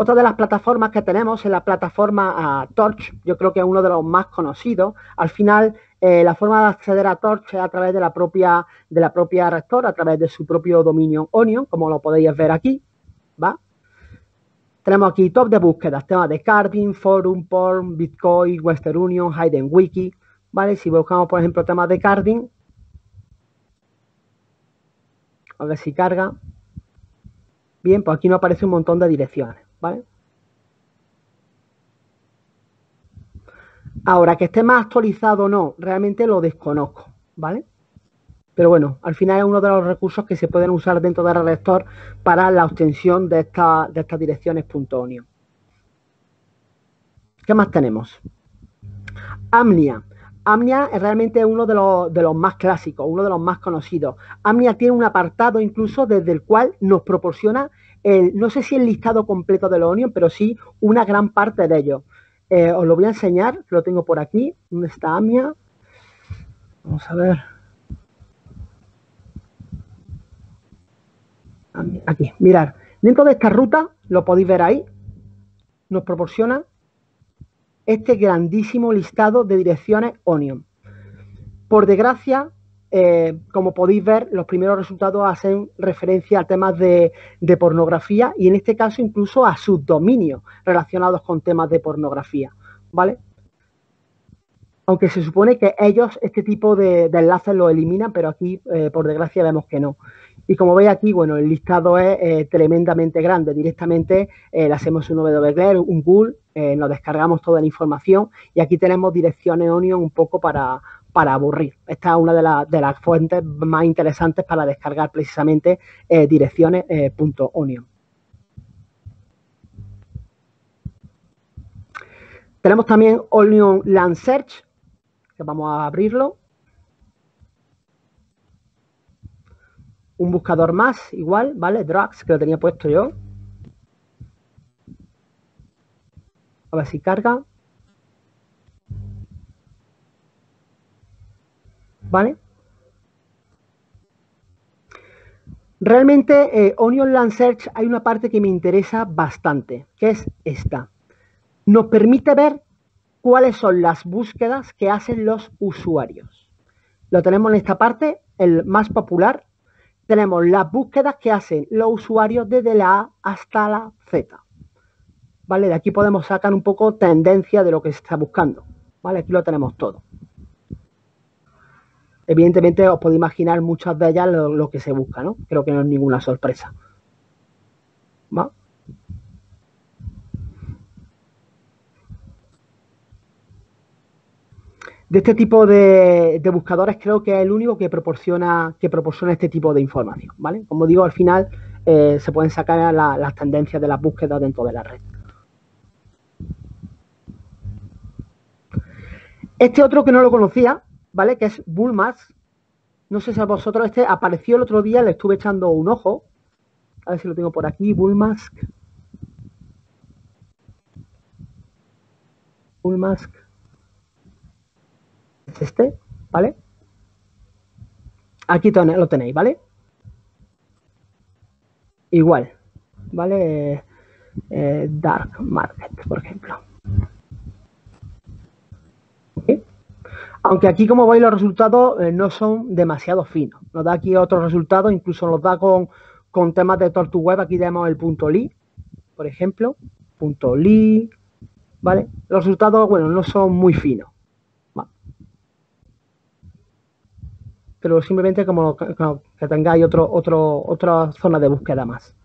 [SPEAKER 3] Otra de las plataformas que tenemos es la plataforma ah, Torch, yo creo que es uno de los más conocidos. Al final, eh, la forma de acceder a Torch es a través de la propia de la propia Rector, a través de su propio dominio Onion, como lo podéis ver aquí, ¿va? Tenemos aquí top de búsquedas, temas de carding, forum, porn, bitcoin, western union, hidden wiki, ¿vale? Si buscamos, por ejemplo, temas de carding, a ver si carga. Bien, pues aquí nos aparece un montón de direcciones, ¿vale? Ahora, que esté más actualizado o no, realmente lo desconozco, ¿vale? Pero bueno, al final es uno de los recursos que se pueden usar dentro del lector para la obtención de, de estas direcciones .onion. ¿Qué más tenemos? Amnia. Amnia es realmente uno de los, de los, más clásicos, uno de los más conocidos. Amnia tiene un apartado incluso desde el cual nos proporciona, el, no sé si el listado completo de los Onion, pero sí una gran parte de ellos. Eh, os lo voy a enseñar, lo tengo por aquí. ¿Dónde está Amnia? Vamos a ver. Aquí, mirar. Dentro de esta ruta, lo podéis ver ahí, nos proporciona este grandísimo listado de direcciones Onion. Por desgracia, eh, como podéis ver, los primeros resultados hacen referencia a temas de, pornografía y en este caso incluso a subdominios relacionados con temas de pornografía, ¿vale? Aunque se supone que ellos este tipo de, enlaces lo eliminan, pero aquí, eh, por desgracia, vemos que no. Y como veis aquí, bueno, el listado es eh, tremendamente grande. Directamente le hacemos un www, un Google nos descargamos toda la información y aquí tenemos direcciones Onion un poco para, para aburrir. Esta es una de, las fuentes más interesantes para descargar precisamente eh, direcciones eh. Tenemos también Onion Land Search, vamos a abrirlo. Un buscador más, igual, ¿vale? Drugs, que lo tenía puesto yo. A ver si carga. ¿Vale? Realmente, eh, Onion Land Search hay una parte que me interesa bastante, que es esta. Nos permite ver cuáles son las búsquedas que hacen los usuarios. Lo tenemos en esta parte, el más popular. Tenemos las búsquedas que hacen los usuarios desde la A hasta la Z. ¿vale? De aquí podemos sacar un poco tendencia de lo que se está buscando, ¿vale? Aquí lo tenemos todo. Evidentemente os podéis imaginar muchas de ellas lo, que se busca, ¿no? Creo que no es ninguna sorpresa. ¿Va? De este tipo de, buscadores creo que es el único que proporciona, que proporciona este tipo de información, ¿vale? Como digo, al final eh, se pueden sacar las tendencias de las búsquedas dentro de la red. Este otro que no lo conocía, ¿vale? Que es Bullmask. No sé si a vosotros este apareció el otro día, le estuve echando un ojo. A ver si lo tengo por aquí, Bullmask. Bullmask. Es este, ¿vale? Aquí lo tenéis, ¿vale? Igual, ¿vale? Eh, dark Market, por ejemplo. Aunque aquí, como veis, los resultados eh, no son demasiado finos. Nos da aquí otros resultados, incluso nos da con, temas de Web. Aquí tenemos el punto .li, por ejemplo. Punto .li, ¿vale? Los resultados, bueno, no son muy finos. Pero simplemente como que tengáis otro, otro, otra zona de búsqueda más.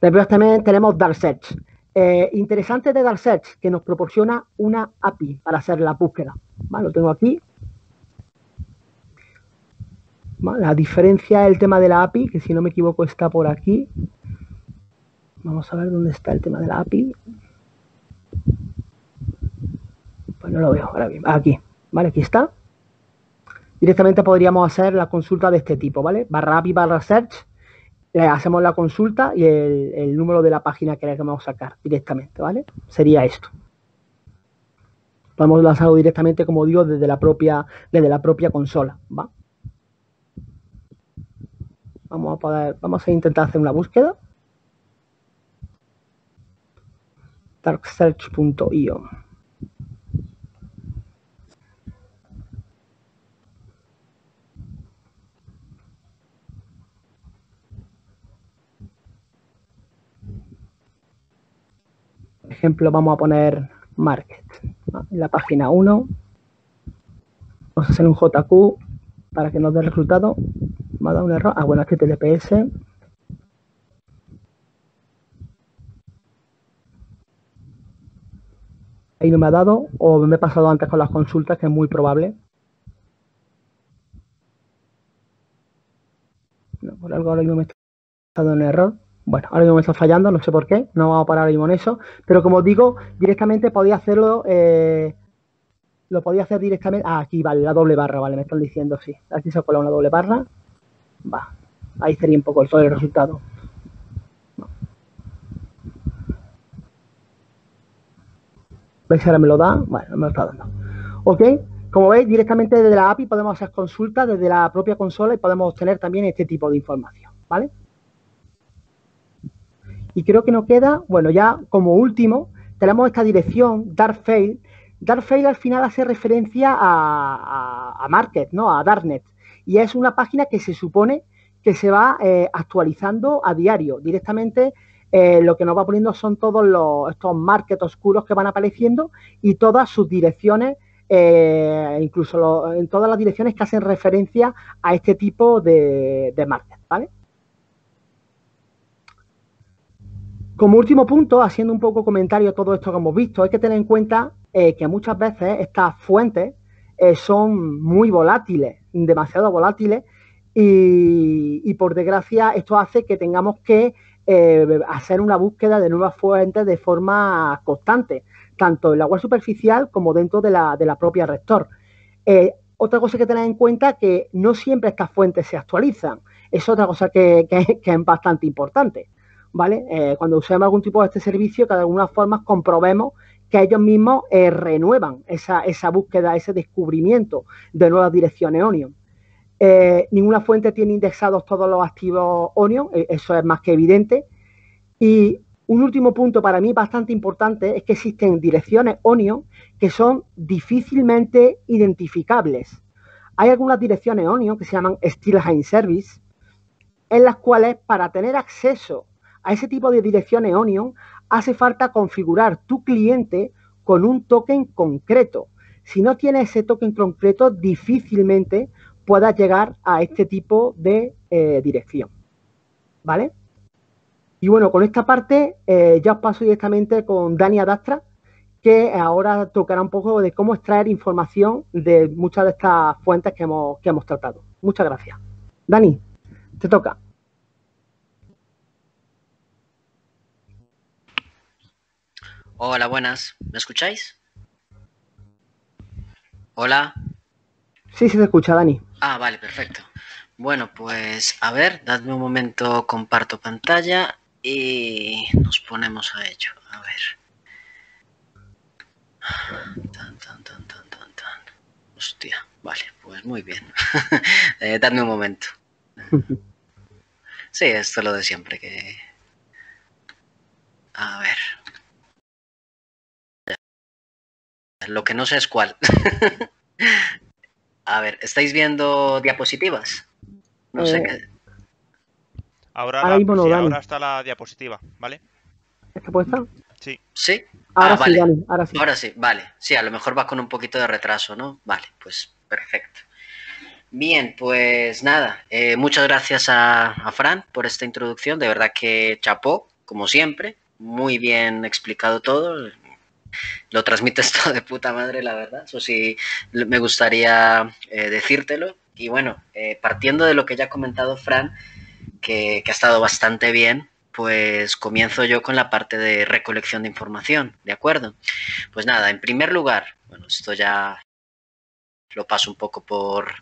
[SPEAKER 3] Después también tenemos Dark Search. Eh, interesante de Dark Search, que nos proporciona una API para hacer la búsqueda. Lo tengo aquí. La diferencia el tema de la API, que si no me equivoco está por aquí. Vamos a ver dónde está el tema de la API. Pues no lo veo ahora bien. Aquí, ¿vale? Aquí está. Directamente podríamos hacer la consulta de este tipo, ¿vale? Barra API barra search hacemos la consulta y el, número de la página que queremos sacar directamente, ¿vale? Sería esto. Podemos lanzarlo directamente, como digo, desde la propia, desde la propia consola, ¿va? Vamos a poder, vamos a intentar hacer una búsqueda. darksearch.io Por ejemplo, vamos a poner market en la página 1. Vamos a hacer un JQ para que nos dé el resultado. Me ha dado un error. Ah, bueno, HTTPS. Ahí no me ha dado, o me he pasado antes con las consultas, que es muy probable. No, por algo ahora mismo me está dando un error. Bueno, ahora mismo me está fallando, no sé por qué, no vamos a parar ahora mismo en eso. Pero como os digo, directamente podía hacerlo, eh, lo podía hacer directamente. Ah, aquí, vale, la doble barra, vale, me están diciendo, sí. Aquí se ha colado una doble barra. Va, ahí sería un poco el, el resultado. ¿Veis? Ahora me lo da. Bueno, me lo está dando. ¿Ok? Como veis, directamente desde la API podemos hacer consultas desde la propia consola y podemos obtener también este tipo de información. ¿Vale? Y creo que nos queda, bueno, ya como último, tenemos esta dirección, Darkfail. Darkfail al final hace referencia a, a, Market, ¿no? A Darknet. Y es una página que se supone que se va eh, actualizando a diario. Directamente eh, lo que nos va poniendo son todos los, estos markets oscuros que van apareciendo y todas sus direcciones, eh, incluso en todas las direcciones que hacen referencia a este tipo de, de market, ¿vale? Como último punto, haciendo un poco comentario a todo esto que hemos visto, hay que tener en cuenta eh, que muchas veces estas fuentes eh, son muy volátiles, demasiado volátiles, y, por desgracia esto hace que tengamos que eh, hacer una búsqueda de nuevas fuentes de forma constante, tanto en la web superficial como dentro de la, propia rector. Otra cosa que tener en cuenta es que no siempre estas fuentes se actualizan. Es otra cosa que es bastante importante. ¿Vale? Eh, cuando usemos algún tipo de este servicio, que de alguna forma comprobemos que ellos mismos eh, renuevan esa, búsqueda, ese descubrimiento de nuevas direcciones Onion. Eh, ninguna fuente tiene indexados todos los activos Onion, eso es más que evidente. Y un último punto para mí bastante importante es que existen direcciones Onion que son difícilmente identificables. Hay algunas direcciones Onion que se llaman Steelheim Service, en las cuales para tener acceso a ese tipo de direcciones Onion hace falta configurar tu cliente con un token concreto. Si no tienes ese token concreto, difícilmente puedas llegar a este tipo de eh, dirección. ¿Vale? Y bueno, con esta parte eh, ya os paso directamente con Dani Adastra, que ahora tocará un poco de cómo extraer información de muchas de estas fuentes que hemos, que hemos tratado. Muchas gracias. Dani, te toca.
[SPEAKER 2] Hola, buenas. ¿Me escucháis? Hola.
[SPEAKER 3] Sí, sí, te escucha, Dani.
[SPEAKER 2] Ah, vale, perfecto. Bueno, pues a ver, dadme un momento, comparto pantalla y nos ponemos a ello. A ver. Tan, tan, tan, tan, tan, tan. Hostia, vale, pues muy bien. eh, dadme un momento. Sí, esto es lo de siempre que... A ver. Lo que no sé es cuál. A ver, ¿estáis viendo diapositivas? No
[SPEAKER 3] Eh,
[SPEAKER 2] sé qué.
[SPEAKER 1] Ahora,
[SPEAKER 3] Ahora
[SPEAKER 1] la-
[SPEAKER 3] mismo no,
[SPEAKER 1] sí, ahora está la diapositiva, ¿vale?
[SPEAKER 3] ¿Está puesta?
[SPEAKER 1] Sí.
[SPEAKER 2] ¿Sí?
[SPEAKER 3] Ahora
[SPEAKER 2] Ah,
[SPEAKER 3] sí,
[SPEAKER 2] vale.
[SPEAKER 3] Dani, ahora sí.
[SPEAKER 2] Ahora sí, vale. Sí, a lo mejor va con un poquito de retraso, ¿no? Vale, pues perfecto. Bien, pues nada, eh, muchas gracias a, a Fran por esta introducción. De verdad que chapó, como siempre. Muy bien explicado todo. Lo transmites todo de puta madre, la verdad. Eso sí, me gustaría eh, decírtelo. Y bueno, eh, partiendo de lo que ya ha comentado Fran, que, ha estado bastante bien, pues comienzo yo con la parte de recolección de información, ¿de acuerdo? Pues nada, en primer lugar, bueno, esto ya lo paso un poco por...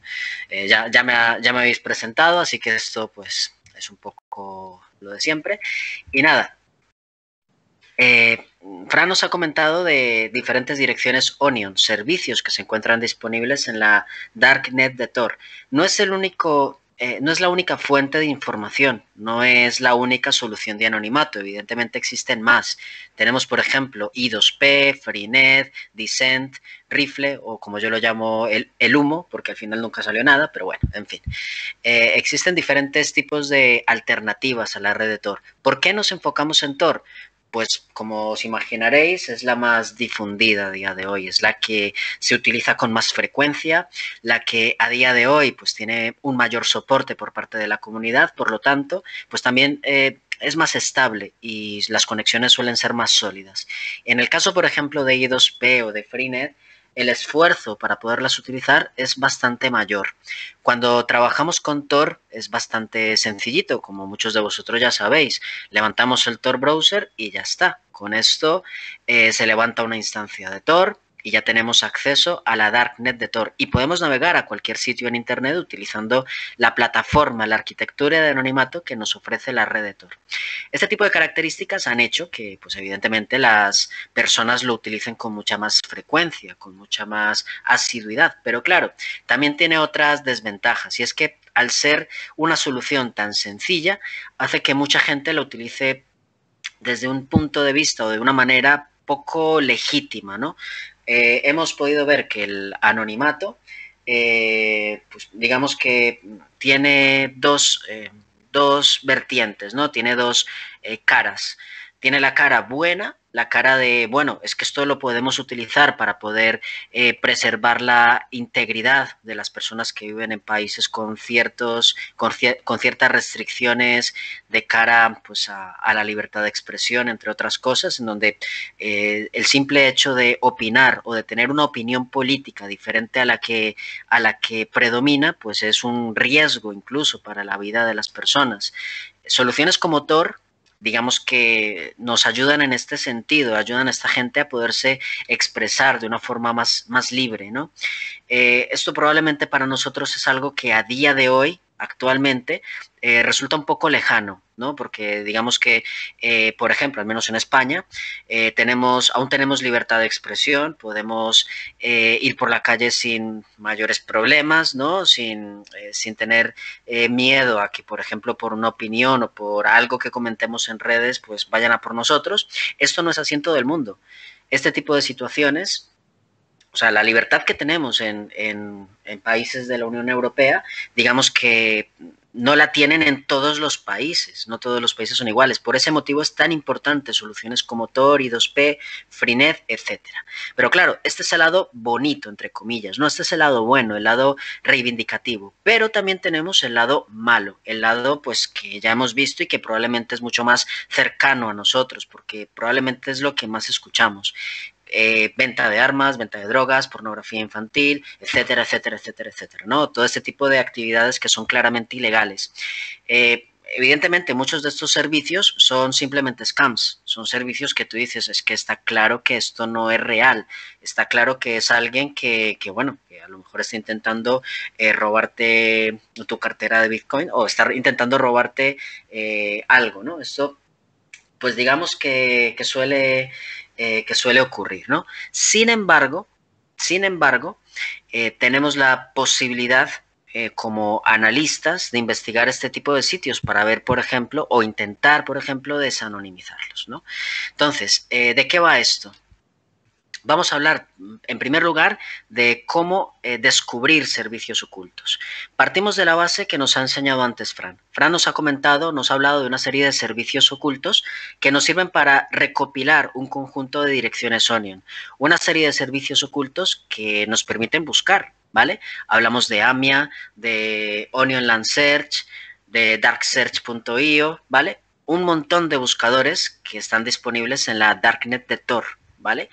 [SPEAKER 2] eh, ya, ya, me ha- ya me habéis presentado, así que esto pues es un poco lo de siempre. Y nada, Fran nos ha comentado de diferentes direcciones Onion, servicios que se encuentran disponibles en la Darknet de Tor. No es el único eh, no es la única fuente de información, no es la única solución de anonimato. Evidentemente existen más. Tenemos, por ejemplo, I2P, Freenet, Dissent, Rifle, o como yo lo llamo, el, el humo, porque al final nunca salió nada, pero bueno, en fin. Eh, existen diferentes tipos de alternativas a la red de Tor. ¿Por qué nos enfocamos en Tor? Pues como os imaginaréis es la más difundida a día de hoy, es la que se utiliza con más frecuencia, la que a día de hoy pues tiene un mayor soporte por parte de la comunidad, por lo tanto pues también eh, es más estable y las conexiones suelen ser más sólidas. En el caso por ejemplo de I2P o de Freenet, el esfuerzo para poderlas utilizar es bastante mayor. Cuando trabajamos con Tor es bastante sencillito, como muchos de vosotros ya sabéis. Levantamos el Tor browser y ya está. Con esto eh, se levanta una instancia de Tor, y ya tenemos acceso a la Darknet de Tor y podemos navegar a cualquier sitio en Internet utilizando la plataforma, la arquitectura de anonimato que nos ofrece la red de Tor. Este tipo de características han hecho que, pues evidentemente, las personas lo utilicen con mucha más frecuencia, con mucha más asiduidad, pero claro, también tiene otras desventajas y es que al ser una solución tan sencilla, hace que mucha gente lo utilice desde un punto de vista o de una manera poco legítima, ¿no? Eh, hemos podido ver que el anonimato, eh, pues digamos que tiene dos, eh, dos vertientes, ¿no? Tiene dos caras. Tiene la cara buena la cara de, bueno, es que esto lo podemos utilizar para poder eh, preservar la integridad de las personas que viven en países con ciertos, con, ciertas restricciones de cara pues, a, la libertad de expresión, entre otras cosas, en donde eh, el simple hecho de opinar o de tener una opinión política diferente a la que, a la que predomina, pues es un riesgo incluso para la vida de las personas. Soluciones como Tor digamos que nos ayudan en este sentido, ayudan a esta gente a poderse expresar de una forma más, más libre, ¿no? Eh, esto probablemente para nosotros es algo que a día de hoy actualmente eh, resulta un poco lejano, ¿no? Porque digamos que, eh, por ejemplo, al menos en España, eh, tenemos, aún tenemos libertad de expresión, podemos ir por la calle sin mayores problemas, ¿no? Sin, sin tener miedo a que, por ejemplo, por una opinión o por algo que comentemos en redes, pues vayan a por nosotros. Esto no es así en todo el mundo. Este tipo de situaciones o sea, la libertad que tenemos en, en, países de la Unión Europea, digamos que no la tienen en todos los países, no todos los países son iguales. Por ese motivo es tan importante soluciones como Tor, I2P, Freenet, etcétera. Pero claro, este es el lado bonito, entre comillas, ¿no? Este es el lado bueno, el lado reivindicativo. Pero también tenemos el lado malo, el lado pues que ya hemos visto y que probablemente es mucho más cercano a nosotros, porque probablemente es lo que más escuchamos. Eh, venta de armas, venta de drogas, pornografía infantil, etcétera, etcétera, etcétera, etcétera, ¿no? Todo este tipo de actividades que son claramente ilegales. Eh, evidentemente, muchos de estos servicios son simplemente scams, son servicios que tú dices, es que está claro que esto no es real, está claro que es alguien que, bueno, que a lo mejor está intentando eh, robarte tu cartera de Bitcoin o está intentando robarte algo, ¿no? Esto, pues digamos que, que suele eh, que suele ocurrir, ¿no? Sin embargo, sin embargo, eh, tenemos la posibilidad eh, como analistas de investigar este tipo de sitios para ver, por ejemplo, o intentar, por ejemplo, desanonimizarlos, ¿no? Entonces, ¿de qué va esto? Vamos a hablar, en primer lugar, de cómo eh, descubrir servicios ocultos. Partimos de la base que nos ha enseñado antes Fran. Fran nos ha comentado, nos ha hablado de una serie de servicios ocultos que nos sirven para recopilar un conjunto de direcciones Onion. Una serie de servicios ocultos que nos permiten buscar, ¿vale? Hablamos de AMIA, de Onion Land Search, de darksearch.io, ¿vale? Un montón de buscadores que están disponibles en la Darknet de Tor, ¿vale?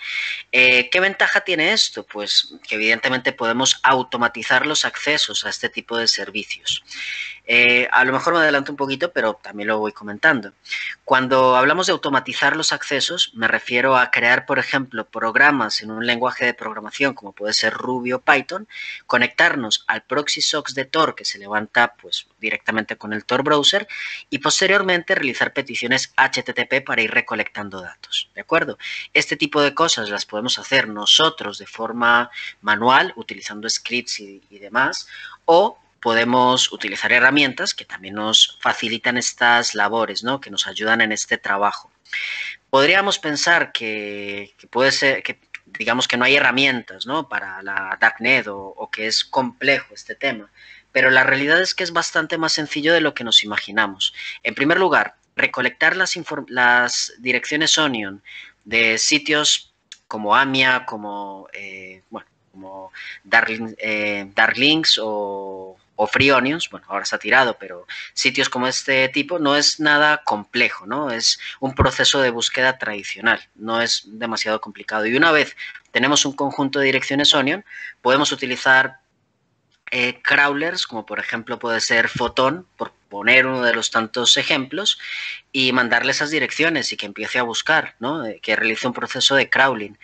[SPEAKER 2] Eh, ¿Qué ventaja tiene esto? Pues que evidentemente podemos automatizar los accesos a este tipo de servicios. Eh, a lo mejor me adelanto un poquito, pero también lo voy comentando. Cuando hablamos de automatizar los accesos, me refiero a crear, por ejemplo, programas en un lenguaje de programación como puede ser Ruby o Python, conectarnos al proxy socks de Tor que se levanta pues, directamente con el Tor browser y posteriormente realizar peticiones HTTP para ir recolectando datos. ¿De acuerdo? Este tipo de cosas las podemos hacer nosotros de forma manual, utilizando scripts y, y demás, o podemos utilizar herramientas que también nos facilitan estas labores, ¿no? Que nos ayudan en este trabajo. Podríamos pensar que, puede ser, que digamos que no hay herramientas, ¿no? Para la Darknet o, que es complejo este tema, pero la realidad es que es bastante más sencillo de lo que nos imaginamos. En primer lugar, recolectar las, direcciones Onion de sitios como AMIA, como, eh, eh, Darklinks o, o Free Onions, bueno, ahora está tirado, pero sitios como este tipo no es nada complejo, ¿no? Es un proceso de búsqueda tradicional, no es demasiado complicado. Y una vez tenemos un conjunto de direcciones Onion, podemos utilizar eh, crawlers, como por ejemplo puede ser Photon, por poner uno de los tantos ejemplos, y mandarle esas direcciones y que empiece a buscar, ¿no? Eh, que realice un proceso de crawling.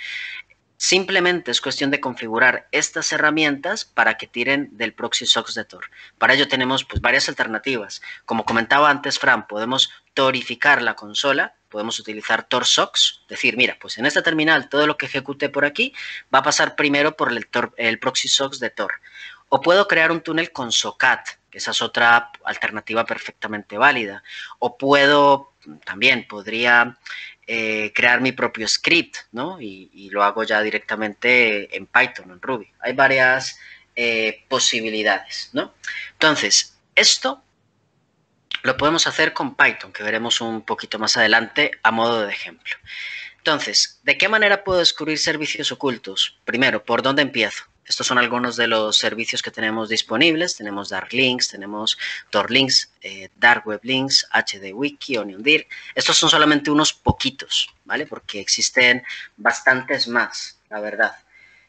[SPEAKER 2] Simplemente es cuestión de configurar estas herramientas para que tiren del proxy socks de Tor. Para ello tenemos pues, varias alternativas. Como comentaba antes Fran, podemos torificar la consola, podemos utilizar Tor socks, decir, mira, pues en esta terminal todo lo que ejecute por aquí va a pasar primero por el, el proxy socks de Tor. O puedo crear un túnel con SOCAT, que esa es otra alternativa perfectamente válida. O puedo, también podría eh, crear mi propio script, ¿no? Y, lo hago ya directamente en Python, en Ruby. Hay varias eh, posibilidades, ¿no? Entonces, esto lo podemos hacer con Python, que veremos un poquito más adelante a modo de ejemplo. Entonces, ¿de qué manera puedo descubrir servicios ocultos? Primero, ¿por dónde empiezo? Estos son algunos de los servicios que tenemos disponibles. Tenemos Dark Links, tenemos Tor Links, eh, Dark Web Links, HD Wiki, OnionDir. Estos son solamente unos poquitos, ¿vale? Porque existen bastantes más, la verdad.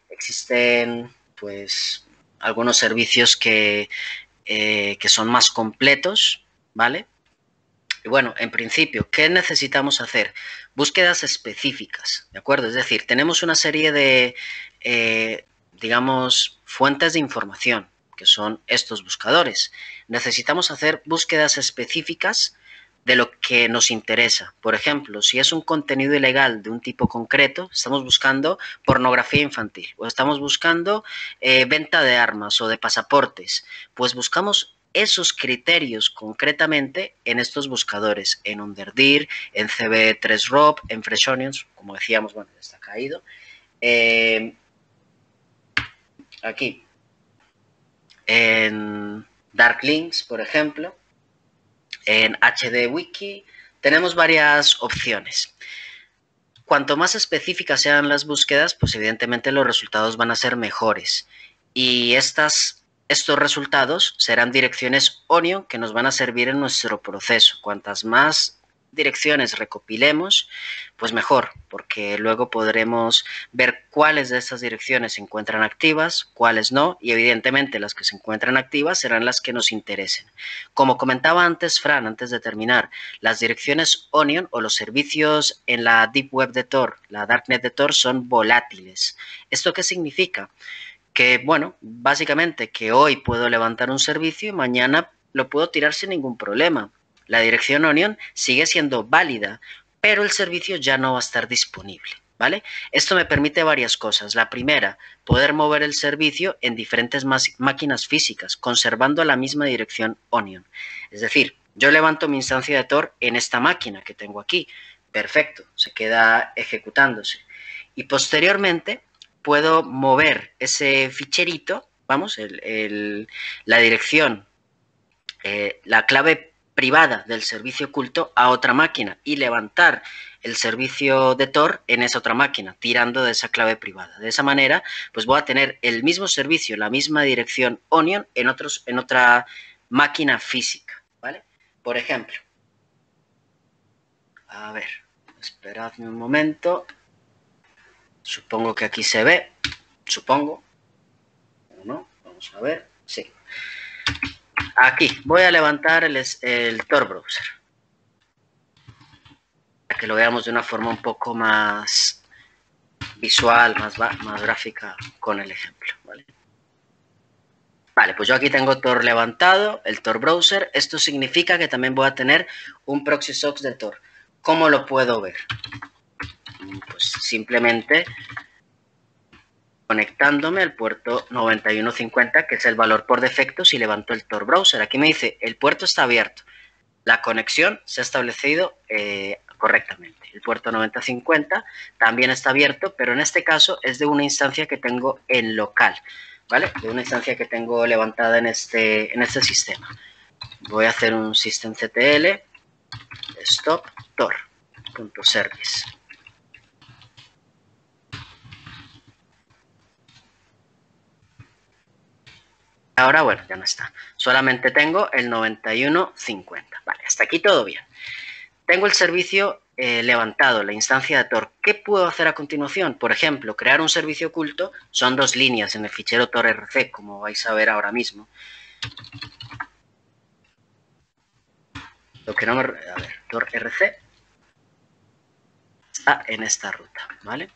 [SPEAKER 2] Existen, pues, algunos servicios que, eh, que son más completos, ¿vale? Y bueno, en principio, ¿qué necesitamos hacer? Búsquedas específicas, ¿de acuerdo? Es decir, tenemos una serie de, eh, digamos, fuentes de información, que son estos buscadores. Necesitamos hacer búsquedas específicas de lo que nos interesa. Por ejemplo, si es un contenido ilegal de un tipo concreto, estamos buscando pornografía infantil o estamos buscando eh, venta de armas o de pasaportes, pues buscamos esos criterios concretamente en estos buscadores, en Underdir, en CB3ROP, en Fresh Onions, como decíamos, bueno, está caído. Eh, aquí en Dark Links, por ejemplo, en HD Wiki, tenemos varias opciones. Cuanto más específicas sean las búsquedas, pues evidentemente los resultados van a ser mejores. Y estas, estos resultados serán direcciones Onion que nos van a servir en nuestro proceso. Cuantas más direcciones recopilemos, pues mejor, porque luego podremos ver cuáles de estas direcciones se encuentran activas, cuáles no, y evidentemente las que se encuentran activas serán las que nos interesen. Como comentaba antes Fran, antes de terminar, las direcciones Onion o los servicios en la Deep Web de Tor, la Darknet de Tor, son volátiles. ¿Esto qué significa? Que, bueno, básicamente que hoy puedo levantar un servicio y mañana lo puedo tirar sin ningún problema la dirección Onion sigue siendo válida, pero el servicio ya no va a estar disponible. ¿Vale? Esto me permite varias cosas. La primera, poder mover el servicio en diferentes máquinas físicas, conservando la misma dirección Onion. Es decir, yo levanto mi instancia de Tor en esta máquina que tengo aquí. Perfecto, se queda ejecutándose. Y posteriormente puedo mover ese ficherito, vamos, la dirección, eh, la clave privada del servicio oculto a otra máquina y levantar el servicio de Tor en esa otra máquina, tirando de esa clave privada. De esa manera, pues voy a tener el mismo servicio, la misma dirección Onion en, otros, en otra máquina física, ¿vale? Por ejemplo, a ver, esperadme un momento. Supongo que aquí se ve, supongo. no? Vamos a ver, sí. Aquí, voy a levantar el, Tor Browser. Para que lo veamos de una forma un poco más visual, más, más gráfica con el ejemplo. ¿vale? Vale, pues yo aquí tengo Tor levantado, el Tor Browser. Esto significa que también voy a tener un proxy socks de Tor. ¿Cómo lo puedo ver? Pues simplemente conectándome al puerto 9150, que es el valor por defecto si levanto el Tor Browser. Aquí me dice, el puerto está abierto. La conexión se ha establecido eh, correctamente. El puerto 9050 también está abierto, pero en este caso es de una instancia que tengo en local, ¿vale? De una instancia que tengo levantada en este, en este sistema. Voy a hacer un systemctl stop tor.service. Ahora, bueno, ya no está. Solamente tengo el 9150. Vale, hasta aquí todo bien. Tengo el servicio eh, levantado, la instancia de Tor. ¿Qué puedo hacer a continuación? Por ejemplo, crear un servicio oculto. Son dos líneas en el fichero torrc, como vais a ver ahora mismo. Lo que no me... A ver, torrc está en esta ruta, ¿vale?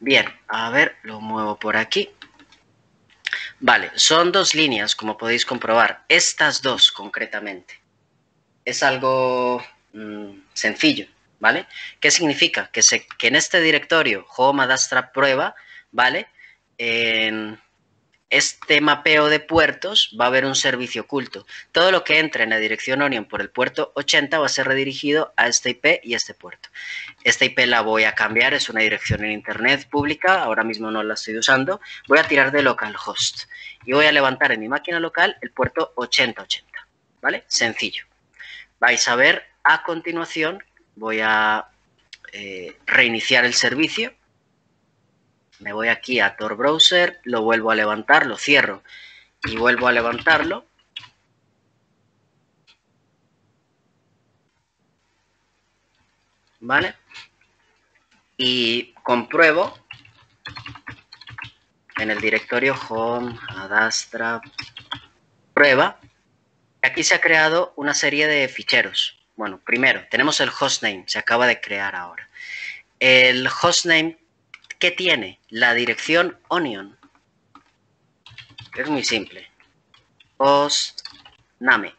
[SPEAKER 2] Bien, a ver, lo muevo por aquí. Vale, son dos líneas, como podéis comprobar. Estas dos, concretamente. Es algo mm, sencillo, ¿vale? ¿Qué significa? Que, se, que en este directorio home prueba, ¿vale? En, este mapeo de puertos va a haber un servicio oculto. Todo lo que entre en la dirección Onion por el puerto 80 va a ser redirigido a esta IP y a este puerto. Esta IP la voy a cambiar, es una dirección en internet pública, ahora mismo no la estoy usando. Voy a tirar de localhost y voy a levantar en mi máquina local el puerto 8080, ¿vale? Sencillo. Vais a ver a continuación, voy a eh, reiniciar el servicio me voy aquí a Tor Browser, lo vuelvo a levantar, lo cierro y vuelvo a levantarlo. ¿Vale? Y compruebo en el directorio home, adastra, prueba. Aquí se ha creado una serie de ficheros. Bueno, primero, tenemos el hostname, se acaba de crear ahora. El hostname ¿Qué tiene? La dirección onion. Es muy simple. Hostname.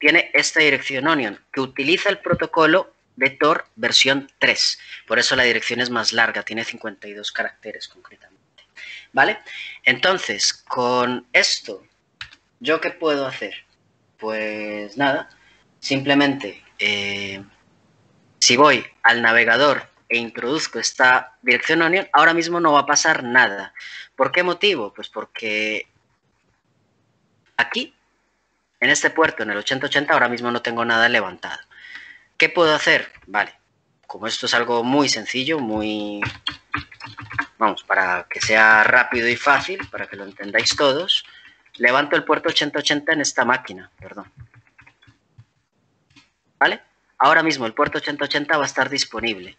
[SPEAKER 2] Tiene esta dirección onion que utiliza el protocolo de Tor versión 3. Por eso la dirección es más larga, tiene 52 caracteres concretamente. ¿Vale? Entonces, con esto, ¿yo qué puedo hacer? Pues nada, simplemente eh, si voy al navegador e introduzco esta dirección onion, ahora mismo no va a pasar nada. ¿Por qué motivo? Pues porque aquí, en este puerto, en el 8080, ahora mismo no tengo nada levantado. ¿Qué puedo hacer? Vale, como esto es algo muy sencillo, muy... Vamos, para que sea rápido y fácil, para que lo entendáis todos, levanto el puerto 8080 en esta máquina, perdón. ¿Vale? Ahora mismo el puerto 8080 va a estar disponible.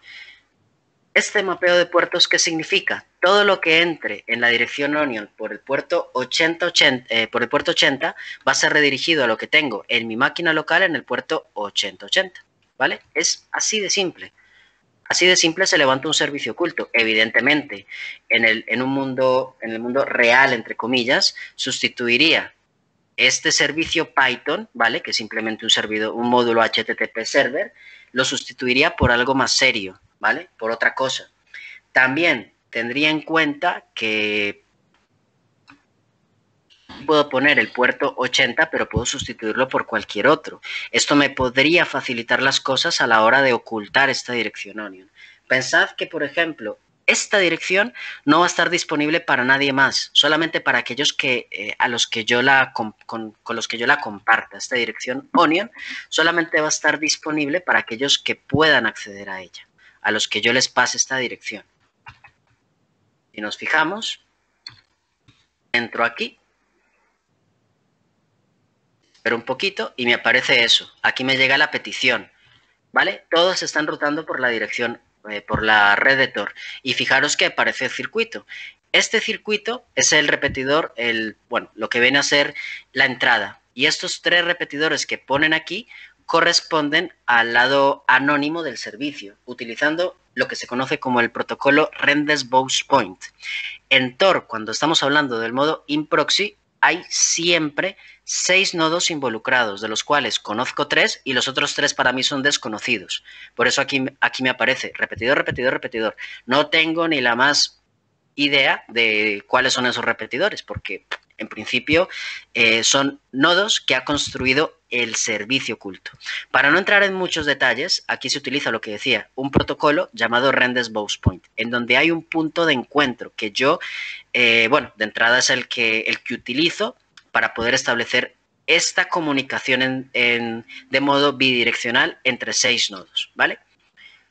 [SPEAKER 2] Este mapeo de puertos, ¿qué significa? Todo lo que entre en la dirección onion por el puerto 80, eh, por el puerto 80 va a ser redirigido a lo que tengo en mi máquina local en el puerto 8080, ¿vale? Es así de simple. Así de simple se levanta un servicio oculto. Evidentemente, en el, en un mundo, en el mundo real, entre comillas, sustituiría este servicio Python, ¿vale? Que es simplemente un servidor, un módulo HTTP server, lo sustituiría por algo más serio, ¿vale? Por otra cosa. También tendría en cuenta que puedo poner el puerto 80, pero puedo sustituirlo por cualquier otro. Esto me podría facilitar las cosas a la hora de ocultar esta dirección Onion. Pensad que, por ejemplo, esta dirección no va a estar disponible para nadie más, solamente para aquellos que eh, a los que yo la con, los que yo la comparta. Esta dirección Onion solamente va a estar disponible para aquellos que puedan acceder a ella a los que yo les pase esta dirección. Si nos fijamos, entro aquí, espero un poquito y me aparece eso. Aquí me llega la petición, ¿vale? Todos están rotando por la dirección, eh, por la red de Tor. Y fijaros que aparece el circuito. Este circuito es el repetidor, el, bueno, lo que viene a ser la entrada. Y estos tres repetidores que ponen aquí corresponden al lado anónimo del servicio, utilizando lo que se conoce como el protocolo Rendes Point. En Tor, cuando estamos hablando del modo in proxy, hay siempre seis nodos involucrados, de los cuales conozco tres y los otros tres para mí son desconocidos. Por eso aquí, aquí me aparece repetidor, repetidor, repetidor. No tengo ni la más idea de cuáles son esos repetidores, porque en principio eh, son nodos que ha construido el servicio oculto. Para no entrar en muchos detalles, aquí se utiliza lo que decía, un protocolo llamado Rendes Bows Point, en donde hay un punto de encuentro que yo, eh, bueno, de entrada es el que, el que utilizo para poder establecer esta comunicación de modo bidireccional entre seis nodos, ¿vale?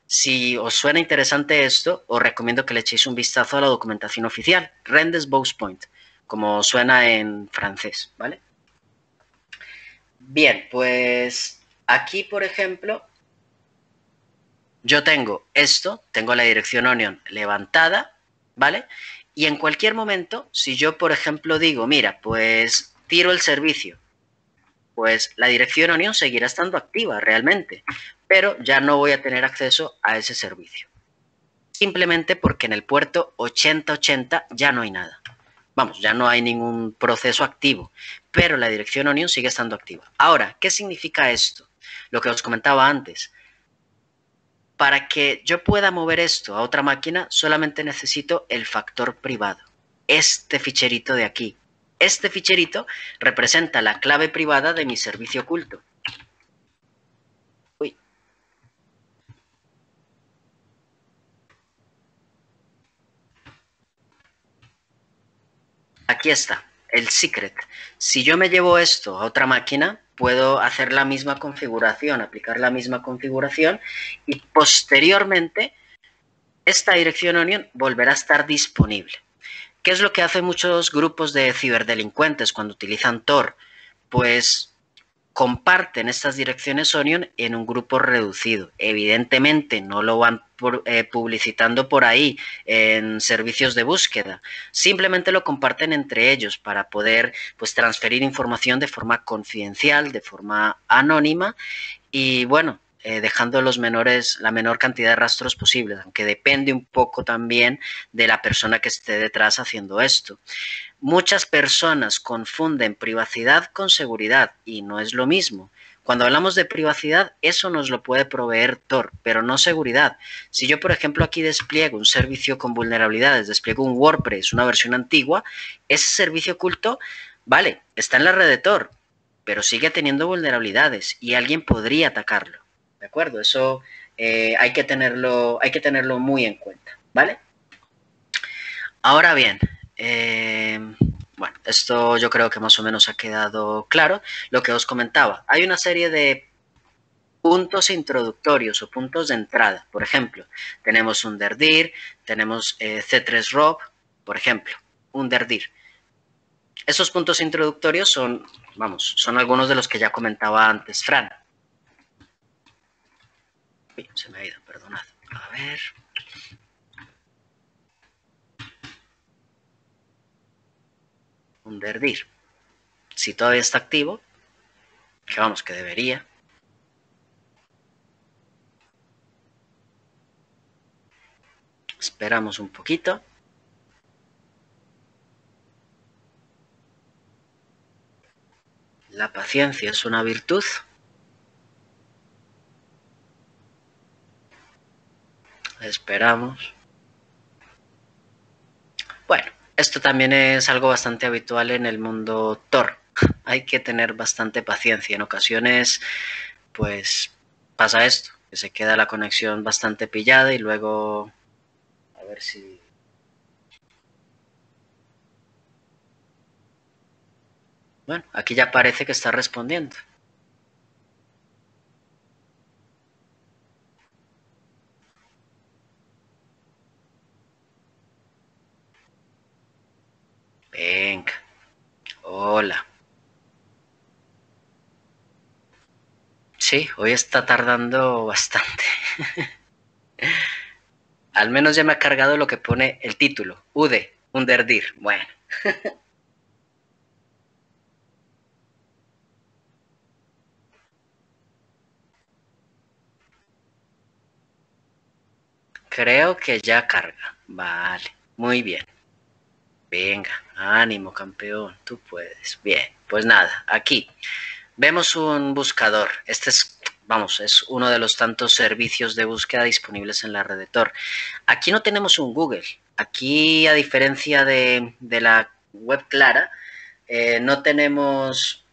[SPEAKER 2] Si os suena interesante esto, os recomiendo que le echéis un vistazo a la documentación oficial, Rendes Bows Point, como suena en francés, ¿vale? Bien, pues aquí, por ejemplo, yo tengo esto, tengo la dirección onion levantada, ¿vale? Y en cualquier momento, si yo, por ejemplo, digo, mira, pues tiro el servicio, pues la dirección onion seguirá estando activa realmente pero ya no voy a tener acceso a ese servicio. Simplemente porque en el puerto 8080 ya no hay nada. Vamos, ya no hay ningún proceso activo, pero la dirección Onion sigue estando activa. Ahora, ¿qué significa esto? Lo que os comentaba antes. Para que yo pueda mover esto a otra máquina, solamente necesito el factor privado. Este ficherito de aquí. Este ficherito representa la clave privada de mi servicio oculto. Aquí está, el secret. Si yo me llevo esto a otra máquina, puedo hacer la misma configuración, aplicar la misma configuración y posteriormente esta dirección Onion volverá a estar disponible. ¿Qué es lo que hacen muchos grupos de ciberdelincuentes cuando utilizan Tor? Pues comparten estas direcciones Onion en un grupo reducido. Evidentemente no lo van eh, publicitando por ahí en servicios de búsqueda. Simplemente lo comparten entre ellos para poder pues, transferir información de forma confidencial, de forma anónima y bueno, eh, dejando los menores, la menor cantidad de rastros posibles, aunque depende un poco también de la persona que esté detrás haciendo esto. Muchas personas confunden privacidad con seguridad y no es lo mismo. Cuando hablamos de privacidad, eso nos lo puede proveer Tor, pero no seguridad. Si yo, por ejemplo, aquí despliego un servicio con vulnerabilidades, despliego un WordPress, una versión antigua, ese servicio oculto, vale, está en la red de Tor, pero sigue teniendo vulnerabilidades y alguien podría atacarlo. ¿De acuerdo? Eso eh, hay, que tenerlo, hay que tenerlo muy en cuenta, ¿vale? Ahora bien, eh, bueno, esto yo creo que más o menos ha quedado claro. Lo que os comentaba, hay una serie de puntos introductorios o puntos de entrada. Por ejemplo, tenemos un DERDIR, tenemos eh, C3ROB, por ejemplo, un DERDIR. Esos puntos introductorios son, vamos, son algunos de los que ya comentaba antes Fran. Se me ha ido, perdonad. A ver. un derdir. Si todavía está activo, que vamos, que debería. Esperamos un poquito. La paciencia es una virtud. Esperamos. Bueno, esto también es algo bastante habitual en el mundo Tor. Hay que tener bastante paciencia. En ocasiones, pues pasa esto, que se queda la conexión bastante pillada y luego a ver si Bueno, aquí ya parece que está respondiendo. Venga. Hola. Sí, hoy está tardando bastante. Al menos ya me ha cargado lo que pone el título. UDE, Underdir. Bueno. Creo que ya carga. Vale, muy bien. Venga, ánimo, campeón, tú puedes. Bien, pues nada, aquí vemos un buscador. Este es, vamos, es uno de los tantos servicios de búsqueda disponibles en la red de Tor. Aquí no tenemos un Google. Aquí, a diferencia de, la web clara, eh, no tenemos,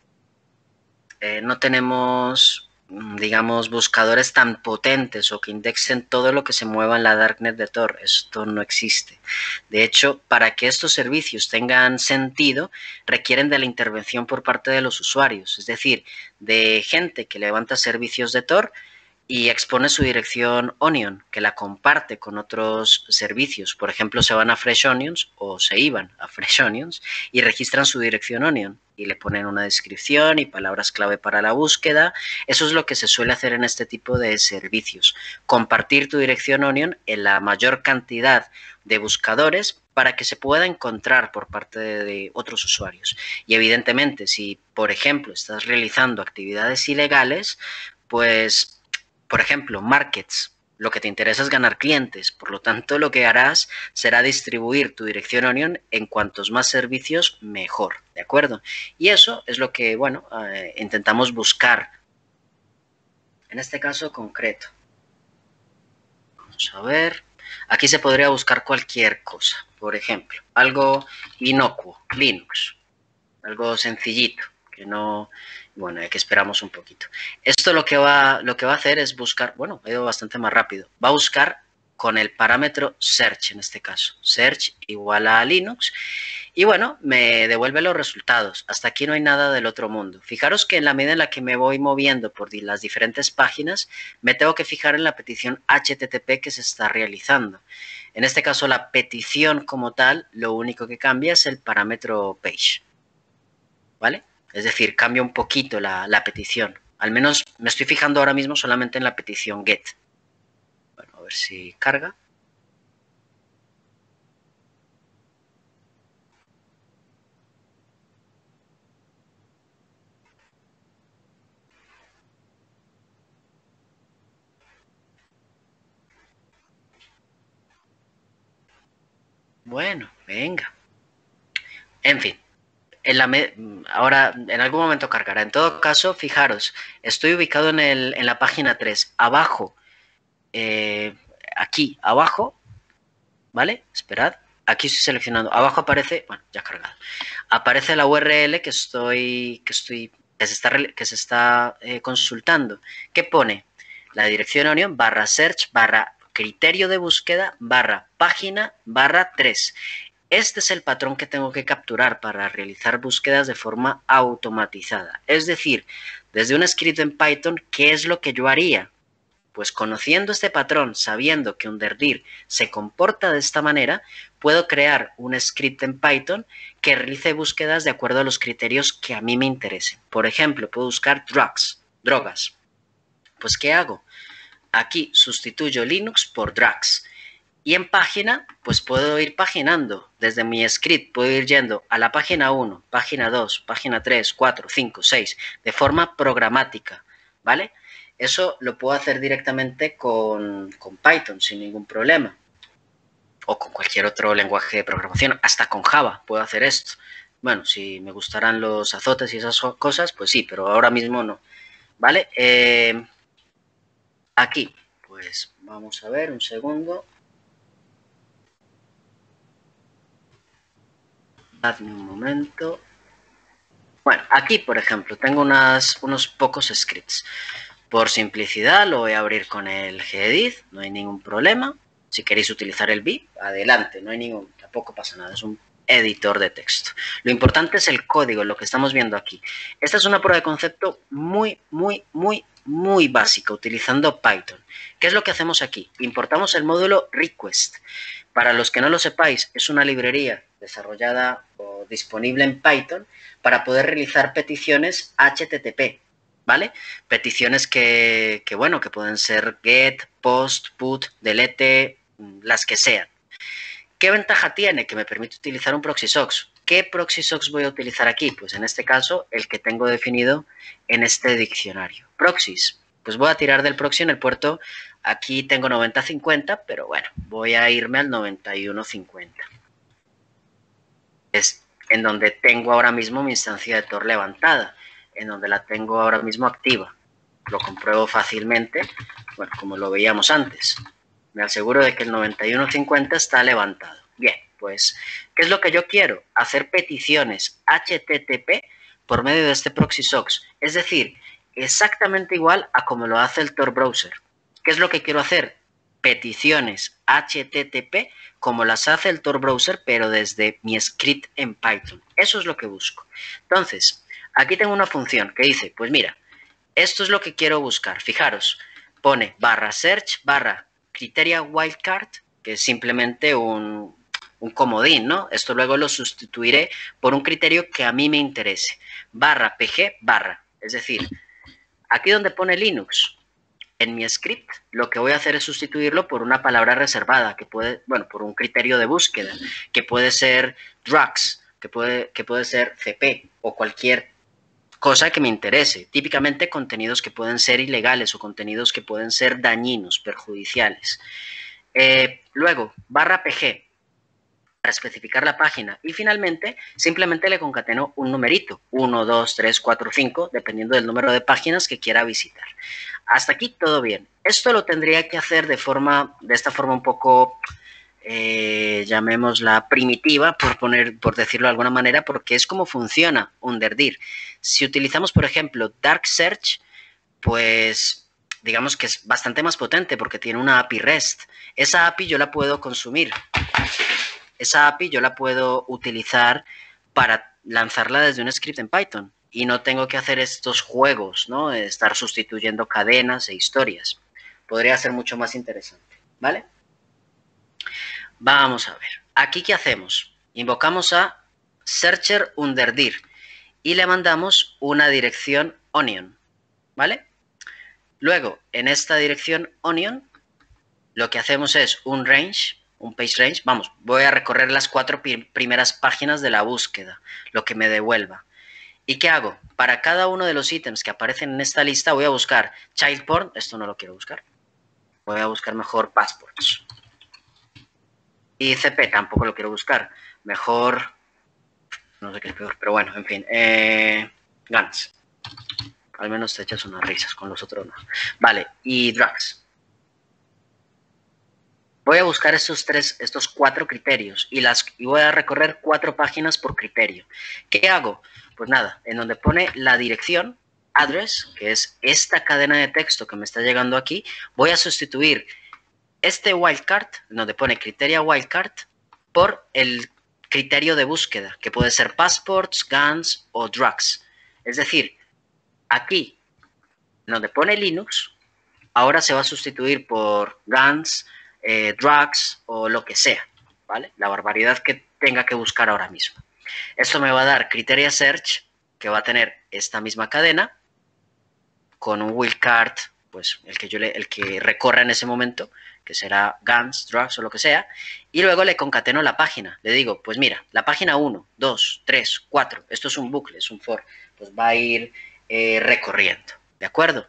[SPEAKER 2] eh, no tenemos digamos, buscadores tan potentes o que indexen todo lo que se mueva en la Darknet de Tor. Esto no existe. De hecho, para que estos servicios tengan sentido, requieren de la intervención por parte de los usuarios, es decir, de gente que levanta servicios de Tor y expone su dirección Onion, que la comparte con otros servicios. Por ejemplo, se van a Fresh Onions o se iban a Fresh Onions y registran su dirección Onion y le ponen una descripción y palabras clave para la búsqueda. Eso es lo que se suele hacer en este tipo de servicios. Compartir tu dirección Onion en la mayor cantidad de buscadores para que se pueda encontrar por parte de, otros usuarios. Y evidentemente, si, por ejemplo, estás realizando actividades ilegales, pues, por ejemplo, markets, lo que te interesa es ganar clientes, por lo tanto lo que harás será distribuir tu dirección Onion en cuantos más servicios mejor, ¿de acuerdo? Y eso es lo que, bueno, eh, intentamos buscar en este caso concreto. Vamos a ver, aquí se podría buscar cualquier cosa, por ejemplo, algo inocuo, Linux, algo sencillito, que no, bueno, hay que esperamos un poquito. Esto lo que, va, lo que va a hacer es buscar, bueno, ha ido bastante más rápido. Va a buscar con el parámetro search en este caso. Search igual a Linux. Y bueno, me devuelve los resultados. Hasta aquí no hay nada del otro mundo. Fijaros que en la medida en la que me voy moviendo por las diferentes páginas, me tengo que fijar en la petición HTTP que se está realizando. En este caso, la petición como tal, lo único que cambia es el parámetro page. ¿Vale? Es decir, cambia un poquito la, petición. Al menos me estoy fijando ahora mismo solamente en la petición get. Bueno, a ver si carga. Bueno, venga. En fin, en la ahora en algún momento cargará. En todo caso, fijaros, estoy ubicado en, el, en la página 3. Abajo, eh, aquí, abajo, ¿vale? Esperad. Aquí estoy seleccionando. Abajo aparece, bueno, ya cargado. Aparece la URL que estoy, que estoy, que se está, que se está eh, consultando. ¿Qué pone? La dirección Onion barra search barra criterio de búsqueda barra página barra 3. Este es el patrón que tengo que capturar para realizar búsquedas de forma automatizada. Es decir, desde un escrito en Python, ¿qué es lo que yo haría? Pues conociendo este patrón, sabiendo que underdir se comporta de esta manera, puedo crear un script en Python que realice búsquedas de acuerdo a los criterios que a mí me interesen. Por ejemplo, puedo buscar drugs, drogas. Pues, ¿qué hago? Aquí sustituyo Linux por drugs y en página, pues puedo ir paginando. Desde mi script puedo ir yendo a la página 1, página 2, página 3, 4, 5, 6, de forma programática, ¿vale? Eso lo puedo hacer directamente con, con Python sin ningún problema. O con cualquier otro lenguaje de programación, hasta con Java puedo hacer esto. Bueno, si me gustaran los azotes y esas cosas, pues sí, pero ahora mismo no. ¿Vale? Eh, aquí, pues vamos a ver un segundo. Un momento. Bueno, aquí, por ejemplo, tengo unas, unos pocos scripts. Por simplicidad lo voy a abrir con el gedit, no hay ningún problema. Si queréis utilizar el VIP, adelante, no hay ningún, tampoco pasa nada, es un editor de texto. Lo importante es el código, lo que estamos viendo aquí. Esta es una prueba de concepto muy, muy, muy, muy básica, utilizando Python. ¿Qué es lo que hacemos aquí? Importamos el módulo request. Para los que no lo sepáis, es una librería desarrollada o disponible en Python para poder realizar peticiones HTTP, ¿vale? Peticiones que, que, bueno, que pueden ser get, post, put, delete, las que sean. ¿Qué ventaja tiene? Que me permite utilizar un proxy socks. ¿Qué proxy socks voy a utilizar aquí? Pues en este caso, el que tengo definido en este diccionario. Proxies. Pues voy a tirar del proxy en el puerto. Aquí tengo 9050, pero bueno, voy a irme al 9150. es en donde tengo ahora mismo mi instancia de Tor levantada, en donde la tengo ahora mismo activa. Lo compruebo fácilmente, bueno, como lo veíamos antes. Me aseguro de que el 9150 está levantado. Bien, pues, ¿qué es lo que yo quiero? Hacer peticiones HTTP por medio de este proxy socks. Es decir, exactamente igual a como lo hace el Tor browser. ¿Qué es lo que quiero hacer? Peticiones HTTP como las hace el Tor browser, pero desde mi script en Python. Eso es lo que busco. Entonces, aquí tengo una función que dice, pues mira, esto es lo que quiero buscar. Fijaros, pone barra search barra criteria wildcard, que es simplemente un, un comodín, ¿no? Esto luego lo sustituiré por un criterio que a mí me interese. Barra pg barra. Es decir, aquí donde pone Linux, en mi script, lo que voy a hacer es sustituirlo por una palabra reservada, que puede, bueno, por un criterio de búsqueda, que puede ser drugs, que puede, que puede ser CP o cualquier cosa que me interese. Típicamente contenidos que pueden ser ilegales o contenidos que pueden ser dañinos, perjudiciales. Eh, luego, barra PG, para especificar la página. Y finalmente, simplemente le concateno un numerito, 1, 2, 3, 4, 5, dependiendo del número de páginas que quiera visitar. Hasta aquí todo bien. Esto lo tendría que hacer de forma, de esta forma un poco eh, llamémosla primitiva, por, poner, por decirlo de alguna manera, porque es como funciona Underdir. Si utilizamos, por ejemplo, Dark Search, pues digamos que es bastante más potente porque tiene una API REST. Esa API yo la puedo consumir. Esa API yo la puedo utilizar para lanzarla desde un script en Python y no tengo que hacer estos juegos, ¿no? Estar sustituyendo cadenas e historias. Podría ser mucho más interesante, ¿vale? Vamos a ver. Aquí, ¿qué hacemos? Invocamos a searcher underdir y le mandamos una dirección onion, ¿vale? Luego, en esta dirección onion, lo que hacemos es un range, un page range. Vamos, voy a recorrer las cuatro primeras páginas de la búsqueda, lo que me devuelva. ¿Y qué hago? Para cada uno de los ítems que aparecen en esta lista voy a buscar child porn, esto no lo quiero buscar. Voy a buscar mejor passports. Y CP tampoco lo quiero buscar. Mejor. No sé qué es peor, pero bueno, en fin. Eh, Guns. Al menos te echas unas risas, con los otros no. Vale, y drugs. Voy a buscar estos tres, estos cuatro criterios y, las, y voy a recorrer cuatro páginas por criterio. ¿Qué hago? Pues nada, en donde pone la dirección, address, que es esta cadena de texto que me está llegando aquí, voy a sustituir este wildcard, donde pone criteria wildcard, por el criterio de búsqueda, que puede ser passports, guns o drugs. Es decir, aquí, donde pone Linux, ahora se va a sustituir por guns, eh, drugs o lo que sea, ¿vale? La barbaridad que tenga que buscar ahora mismo. Esto me va a dar criteria search, que va a tener esta misma cadena, con un wildcard, pues el que yo el que recorra en ese momento, que será Guns, Drugs o lo que sea, y luego le concateno la página. Le digo, pues mira, la página 1, 2, 3, 4, esto es un bucle, es un for, pues va a ir eh, recorriendo, ¿de acuerdo?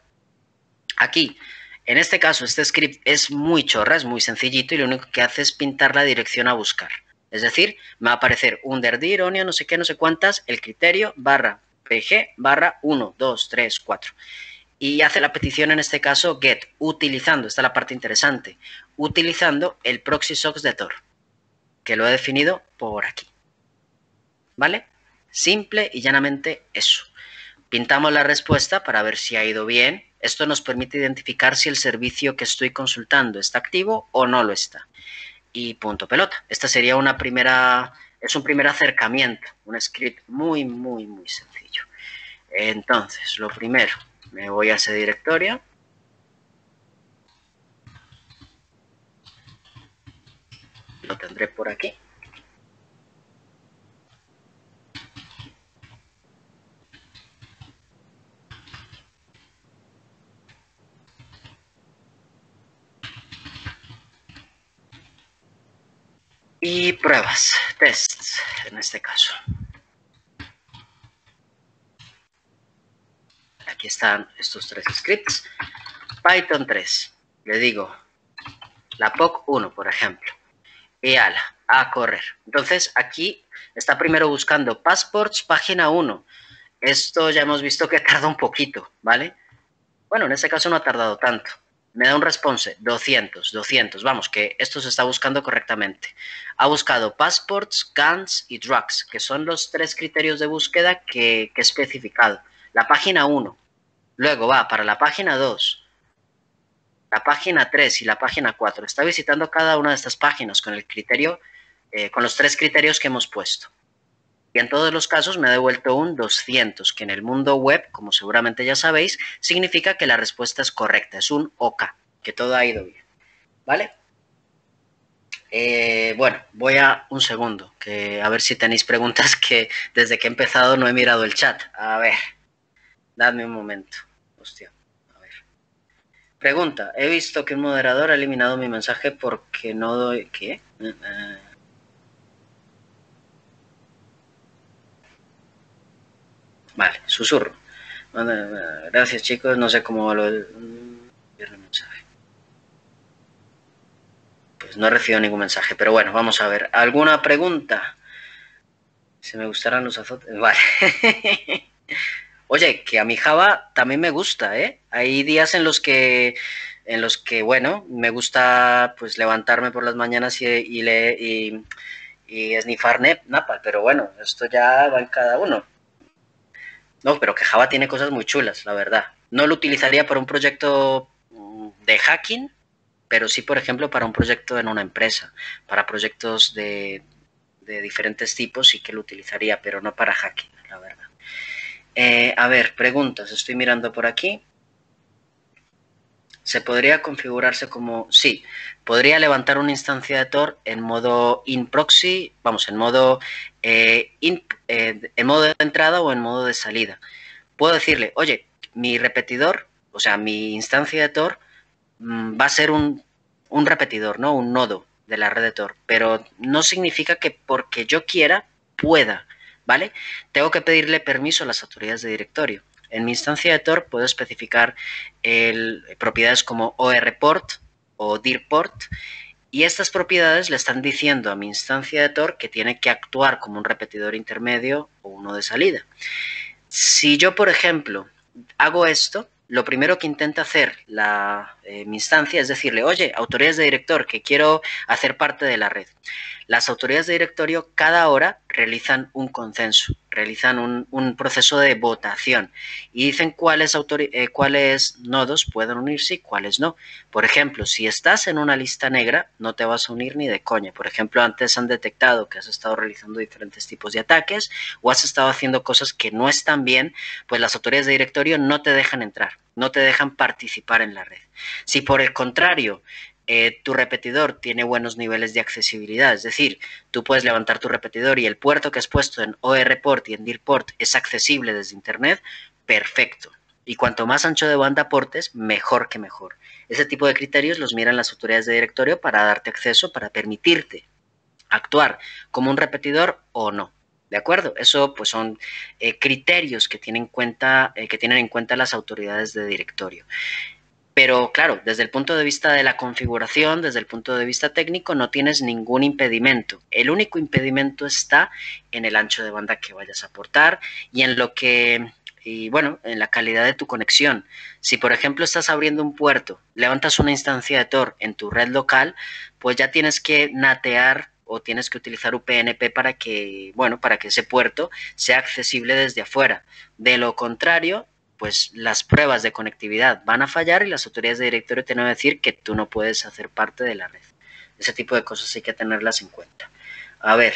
[SPEAKER 2] Aquí, en este caso, este script es muy chorra, es muy sencillito y lo único que hace es pintar la dirección a buscar. Es decir, me va a aparecer underdir, onion, no sé qué, no sé cuántas, el criterio barra pg barra 1, 2, 3, 4 y hace la petición en este caso get, utilizando, esta es la parte interesante, utilizando el proxy socks de Tor, que lo he definido por aquí. ¿Vale? Simple y llanamente eso. Pintamos la respuesta para ver si ha ido bien. Esto nos permite identificar si el servicio que estoy consultando está activo o no lo está. Y punto pelota. Esta sería una primera, es un primer acercamiento, un script muy, muy, muy sencillo. Entonces, lo primero, me voy a ese directorio. Lo tendré por aquí. Y pruebas, tests en este caso. Aquí están estos tres scripts. Python 3, le digo la POC 1, por ejemplo. y ala, a correr. Entonces aquí está primero buscando passports, página 1. Esto ya hemos visto que tarda un poquito, ¿vale? Bueno, en este caso no ha tardado tanto. Me da un response, 200, 200. Vamos, que esto se está buscando correctamente. Ha buscado passports, guns y drugs, que son los tres criterios de búsqueda que, he especificado. La página 1. Luego va para la página 2, la página 3 y la página 4. Está visitando cada una de estas páginas con el criterio, eh, con los tres criterios que hemos puesto. Y en todos los casos me ha devuelto un 200, que en el mundo web, como seguramente ya sabéis, significa que la respuesta es correcta, es un OK, que todo ha ido bien. ¿Vale? Eh, bueno, voy a un segundo, que a ver si tenéis preguntas que desde que he empezado no he mirado el chat. A ver, dadme un momento. Hostia. Pregunta, he visto que un moderador ha eliminado mi mensaje porque no doy... ¿Qué? Vale, susurro. Gracias chicos, no sé cómo lo... mensaje. Pues no he recibido ningún mensaje, pero bueno, vamos a ver. ¿Alguna pregunta? Si me gustaran los azotes... Vale. Oye, que a mi Java también me gusta, ¿eh? Hay días en los que, en los que, bueno, me gusta pues levantarme por las mañanas y, y, leer, y, y snifar Napal, pero bueno, esto ya va en cada uno. No, pero que Java tiene cosas muy chulas, la verdad. No lo utilizaría para un proyecto mm, de hacking, pero sí, por ejemplo, para un proyecto en una empresa, para proyectos de, de diferentes tipos sí que lo utilizaría, pero no para hacking, la verdad. Eh, a ver, preguntas. Estoy mirando por aquí. ¿Se podría configurarse como... Sí, podría levantar una instancia de Tor en modo in proxy, vamos, en modo, eh, eh, en modo de entrada o en modo de salida. Puedo decirle, oye, mi repetidor, o sea, mi instancia de Tor mm, va a ser un, un repetidor, ¿no? Un nodo de la red de Tor, pero no significa que porque yo quiera pueda ¿vale? Tengo que pedirle permiso a las autoridades de directorio. En mi instancia de Tor puedo especificar propiedades como ORPort o DIRPort y estas propiedades le están diciendo a mi instancia de Tor que tiene que actuar como un repetidor intermedio o uno de salida. Si yo, por ejemplo, hago esto, lo primero que intenta hacer la, eh, mi instancia es decirle, oye, autoridades de director, que quiero hacer parte de la red. Las autoridades de directorio cada hora realizan un consenso, realizan un, proceso de votación y dicen cuáles, eh, cuáles nodos pueden unirse y cuáles no. Por ejemplo, si estás en una lista negra, no te vas a unir ni de coña. Por ejemplo, antes han detectado que has estado realizando diferentes tipos de ataques o has estado haciendo cosas que no están bien, pues las autoridades de directorio no te dejan entrar, no te dejan participar en la red. Si por el contrario eh, tu repetidor tiene buenos niveles de accesibilidad, es decir, tú puedes levantar tu repetidor y el puerto que has puesto en ORPort y en DIRPort es accesible desde Internet, perfecto. Y cuanto más ancho de banda aportes, mejor que mejor. Ese tipo de criterios los miran las autoridades de directorio para darte acceso, para permitirte actuar como un repetidor o no. ¿De acuerdo? Eso pues son eh, criterios que tienen, cuenta, eh, que tienen en cuenta las autoridades de directorio. Pero claro, desde el punto de vista de la configuración, desde el punto de vista técnico, no tienes ningún impedimento. El único impedimento está en el ancho de banda que vayas a aportar y en lo que y bueno, en la calidad de tu conexión. Si por ejemplo estás abriendo un puerto, levantas una instancia de Tor en tu red local, pues ya tienes que natear o tienes que utilizar UPnP para que, bueno, para que ese puerto sea accesible desde afuera. De lo contrario, pues las pruebas de conectividad van a fallar y las autoridades de directorio tienen que decir que tú no puedes hacer parte de la red. Ese tipo de cosas hay que tenerlas en cuenta. A ver,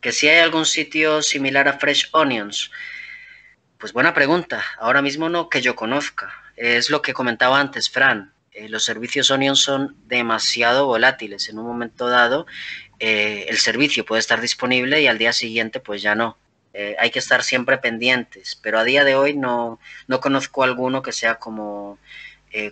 [SPEAKER 2] que si hay algún sitio similar a Fresh Onions, pues buena pregunta. Ahora mismo no que yo conozca. Es lo que comentaba antes, Fran. Eh, los servicios Onion son demasiado volátiles. En un momento dado, eh, el servicio puede estar disponible y al día siguiente, pues ya no. Eh, hay que estar siempre pendientes, pero a día de hoy no, no conozco alguno que sea como,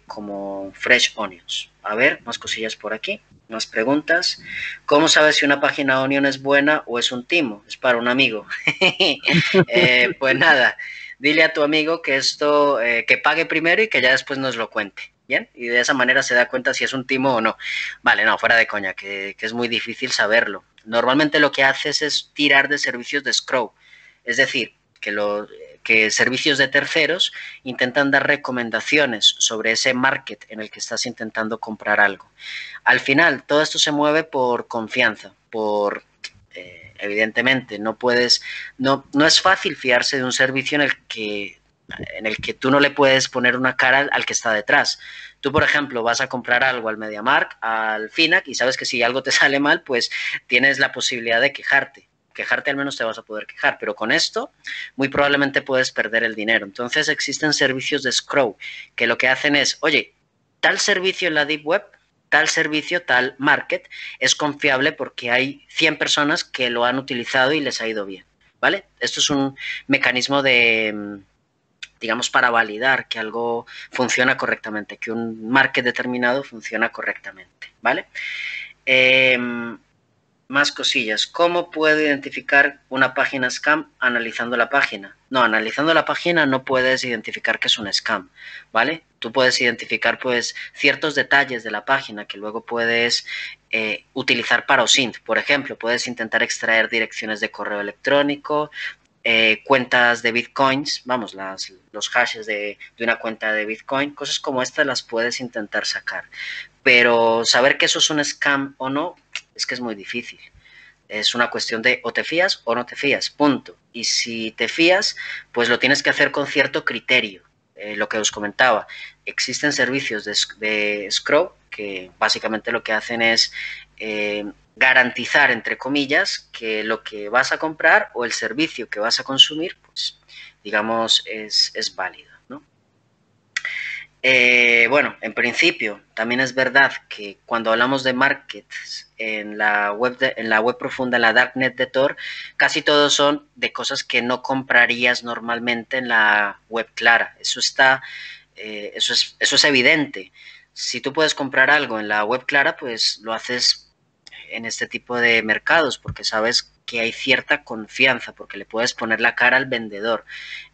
[SPEAKER 2] como Fresh Onions. A ver, más cosillas por aquí, más preguntas. ¿Cómo sabes si una página Onion es buena o es un timo? Es para un amigo. Pues nada, dile a tu amigo que esto, que pague primero y que ya después nos lo cuente. Bien, y de esa manera se da cuenta si es un timo o no. Vale, no, fuera de coña, que, es muy difícil saberlo. Normalmente lo que haces es tirar de servicios de Scrow, es decir, que, que servicios de terceros intentan dar recomendaciones sobre ese market en el que estás intentando comprar algo. Al final, todo esto se mueve por confianza, por eh, evidentemente no puedes, no, no es fácil fiarse de un servicio en el que en el que tú no le puedes poner una cara al que está detrás. Tú, por ejemplo, vas a comprar algo al MediaMark, al FINAC, y sabes que si algo te sale mal, pues tienes la posibilidad de quejarte quejarte al menos te vas a poder quejar, pero con esto muy probablemente puedes perder el dinero. Entonces existen servicios de Scrow que lo que hacen es, oye, tal servicio en la Deep Web, tal servicio, tal market es confiable porque hay 100 personas que lo han utilizado y les ha ido bien, ¿vale? Esto es un mecanismo de digamos, para validar que algo funciona correctamente, que un market determinado funciona correctamente, ¿vale? Eh, más cosillas. ¿Cómo puedo identificar una página scam analizando la página? No, analizando la página no puedes identificar que es un scam, ¿vale? Tú puedes identificar pues ciertos detalles de la página que luego puedes eh, utilizar para OSINT. Por ejemplo, puedes intentar extraer direcciones de correo electrónico, eh, cuentas de bitcoins, vamos, las, los hashes de, una cuenta de bitcoin, cosas como estas las puedes intentar sacar. Pero saber que eso es un scam o no, es que es muy difícil. Es una cuestión de o te fías o no te fías, punto. Y si te fías, pues lo tienes que hacer con cierto criterio. Eh, lo que os comentaba, existen servicios de, de Scroll que básicamente lo que hacen es eh, garantizar, entre comillas, que lo que vas a comprar o el servicio que vas a consumir, pues digamos, es, es válido. Eh, bueno, en principio, también es verdad que cuando hablamos de markets en la web, en la web profunda, en la darknet de Tor, casi todos son de cosas que no comprarías normalmente en la web clara. Eso está, eh, eso, es, eso es evidente. Si tú puedes comprar algo en la web clara, pues lo haces en este tipo de mercados porque sabes que hay cierta confianza, porque le puedes poner la cara al vendedor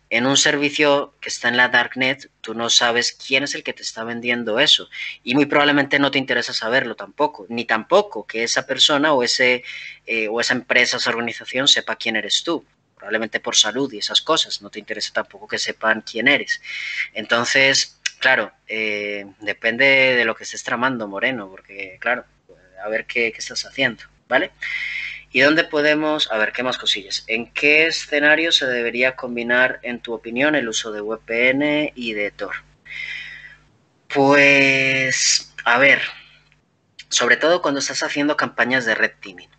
[SPEAKER 2] en un servicio que está en la darknet, tú no sabes quién es el que te está vendiendo eso y muy probablemente no te interesa saberlo tampoco, ni tampoco que esa persona o ese eh, o esa empresa, esa organización sepa quién eres tú. Probablemente por salud y esas cosas, no te interesa tampoco que sepan quién eres. Entonces, claro, eh, depende de lo que estés tramando, Moreno, porque, claro, a ver qué, estás haciendo, ¿vale? ¿Y dónde podemos, a ver, qué más cosillas? ¿En qué escenario se debería combinar, en tu opinión, el uso de VPN y de Tor? Pues, a ver, sobre todo cuando estás haciendo campañas de red teaming.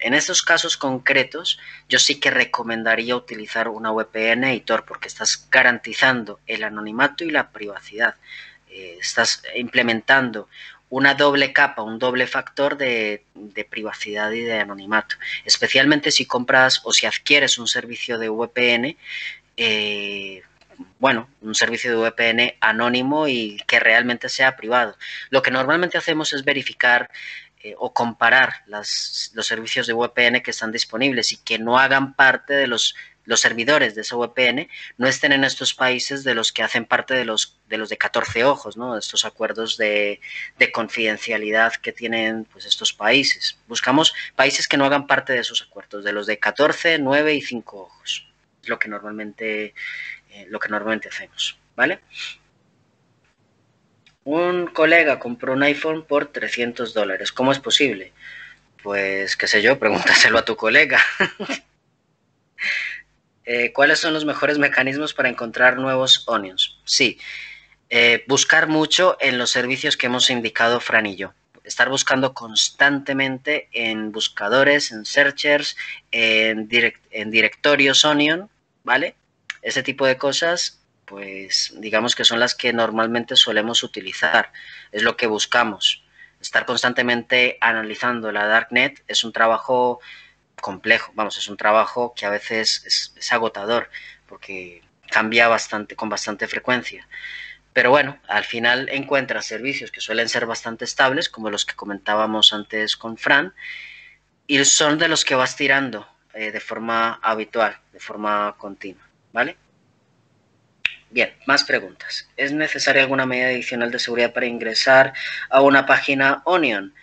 [SPEAKER 2] En estos casos concretos, yo sí que recomendaría utilizar una VPN y Tor porque estás garantizando el anonimato y la privacidad. Eh, estás implementando una doble capa, un doble factor de, privacidad y de anonimato. Especialmente si compras o si adquieres un servicio de VPN, eh, bueno, un servicio de VPN anónimo y que realmente sea privado. Lo que normalmente hacemos es verificar eh, o comparar los servicios de VPN que están disponibles y que no hagan parte de los los servidores de esa VPN no estén en estos países de los que hacen parte de los de los de 14 ojos, ¿no? Estos acuerdos de, confidencialidad que tienen pues estos países. Buscamos países que no hagan parte de esos acuerdos, de los de 14, 9 y 5 ojos. Es lo que normalmente eh, lo que normalmente hacemos, ¿vale? Un colega compró un iPhone por 300 dólares. ¿Cómo es posible? Pues, qué sé yo, pregúntaselo a tu colega. Eh, ¿Cuáles son los mejores mecanismos para encontrar nuevos onions? Sí, eh, buscar mucho en los servicios que hemos indicado Fran y yo. Estar buscando constantemente en buscadores, en searchers, en, en directorios onion, ¿vale? Ese tipo de cosas, pues digamos que son las que normalmente solemos utilizar. Es lo que buscamos. Estar constantemente analizando la darknet es un trabajo complejo. Vamos, es un trabajo que a veces es, agotador porque cambia bastante, con bastante frecuencia. Pero bueno, al final encuentras servicios que suelen ser bastante estables, como los que comentábamos antes con Fran, y son de los que vas tirando eh, de forma habitual, de forma continua, ¿vale? Bien, más preguntas. ¿Es necesaria alguna medida adicional de seguridad para ingresar a una página Onion?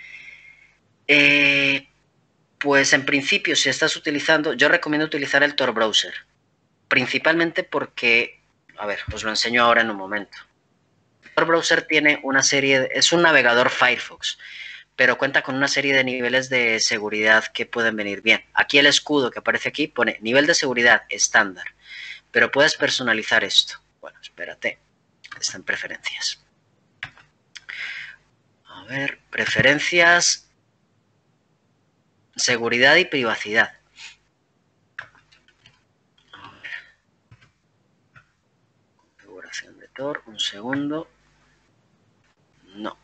[SPEAKER 2] Eh, pues en principio, si estás utilizando, yo recomiendo utilizar el Tor Browser. Principalmente porque, a ver, os lo enseño ahora en un momento. Tor Browser tiene una serie, es un navegador Firefox pero cuenta con una serie de niveles de seguridad que pueden venir bien. Aquí el escudo que aparece aquí pone nivel de seguridad estándar, pero puedes personalizar esto. Bueno, espérate, está en preferencias. A ver, preferencias, seguridad y privacidad. Configuración de Tor, un segundo. No,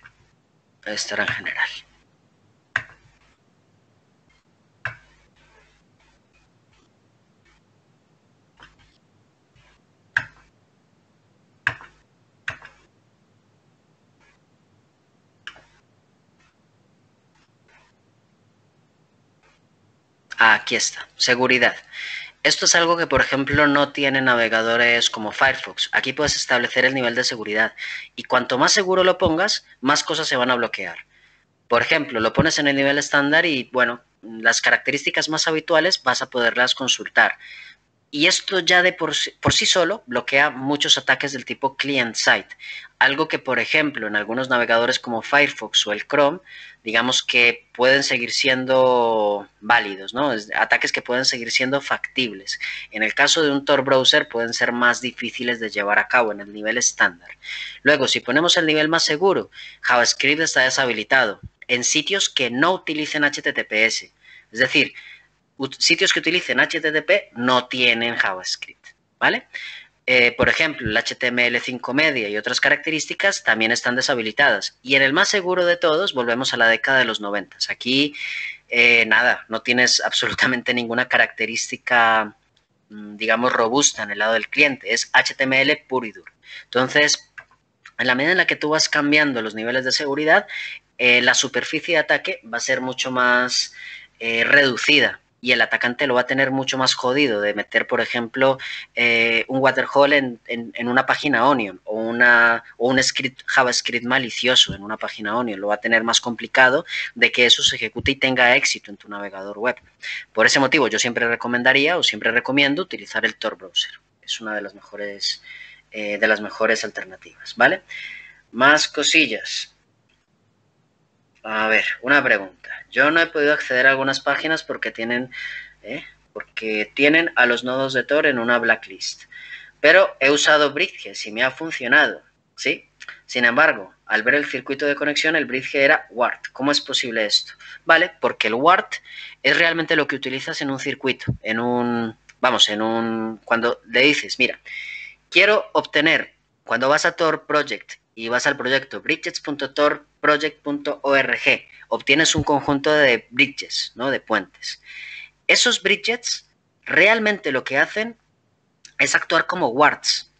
[SPEAKER 2] estará en general. Aquí está, seguridad. Esto es algo que, por ejemplo, no tiene navegadores como Firefox. Aquí puedes establecer el nivel de seguridad y cuanto más seguro lo pongas, más cosas se van a bloquear. Por ejemplo, lo pones en el nivel estándar y, bueno, las características más habituales vas a poderlas consultar. Y esto ya de por sí, solo bloquea muchos ataques del tipo client-side. Algo que, por ejemplo, en algunos navegadores como Firefox o el Chrome, digamos que pueden seguir siendo válidos, ¿no? ataques que pueden seguir siendo factibles. En el caso de un Tor browser pueden ser más difíciles de llevar a cabo en el nivel estándar. Luego, si ponemos el nivel más seguro, JavaScript está deshabilitado en sitios que no utilicen HTTPS. Es decir, sitios que utilicen HTTP no tienen JavaScript, ¿vale? Eh, por ejemplo, el HTML5 media y otras características también están deshabilitadas. Y en el más seguro de todos, volvemos a la década de los 90. Aquí, eh, nada, no tienes absolutamente ninguna característica, mm, digamos, robusta en el lado del cliente. Es HTML puro y duro. Entonces, en la medida en la que tú vas cambiando los niveles de seguridad, eh, la superficie de ataque va a ser mucho más reducida y el atacante lo va a tener mucho más jodido de meter, por ejemplo, eh, un waterhole en, en, una página Onion o, una, o un script JavaScript malicioso en una página Onion. Lo va a tener más complicado de que eso se ejecute y tenga éxito en tu navegador web. Por ese motivo, yo siempre recomendaría o siempre recomiendo utilizar el Tor Browser. Es una de las mejores, eh, de las mejores alternativas, ¿vale? Más cosillas. A ver, una pregunta. Yo no he podido acceder a algunas páginas porque tienen, ¿eh? porque tienen a los nodos de Tor en una blacklist. Pero he usado Bridge y me ha funcionado, ¿sí? Sin embargo, al ver el circuito de conexión, el Bridge era WART. ¿Cómo es posible esto? Vale, porque el WART es realmente lo que utilizas en un circuito, en un, vamos, en un, cuando le dices, mira, quiero obtener, cuando vas a Tor Project y vas al proyecto bridges.torproject.org. Obtienes un conjunto de bridges, ¿no? De puentes. Esos bridges realmente lo que hacen es actuar como wards,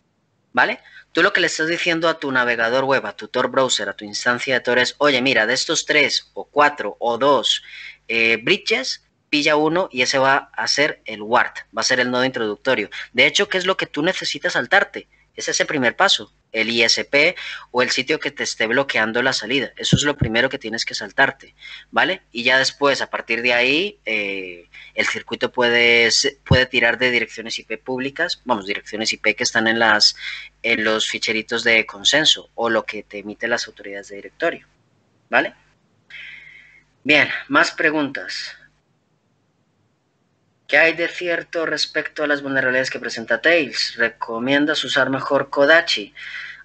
[SPEAKER 2] ¿vale? Tú lo que le estás diciendo a tu navegador web, a tu Tor browser, a tu instancia de Tor es, oye, mira, de estos tres o cuatro o dos eh, bridges, pilla uno y ese va a ser el ward, va a ser el nodo introductorio. De hecho, ¿qué es lo que tú necesitas saltarte? Es ese primer paso, el ISP o el sitio que te esté bloqueando la salida. Eso es lo primero que tienes que saltarte, ¿vale? Y ya después, a partir de ahí, eh, el circuito puede, puede tirar de direcciones IP públicas, vamos, direcciones IP que están en, las, en los ficheritos de consenso o lo que te emiten las autoridades de directorio, ¿vale? Bien, más preguntas. ¿Qué hay de cierto respecto a las vulnerabilidades que presenta Tails? ¿Recomiendas usar mejor Kodachi?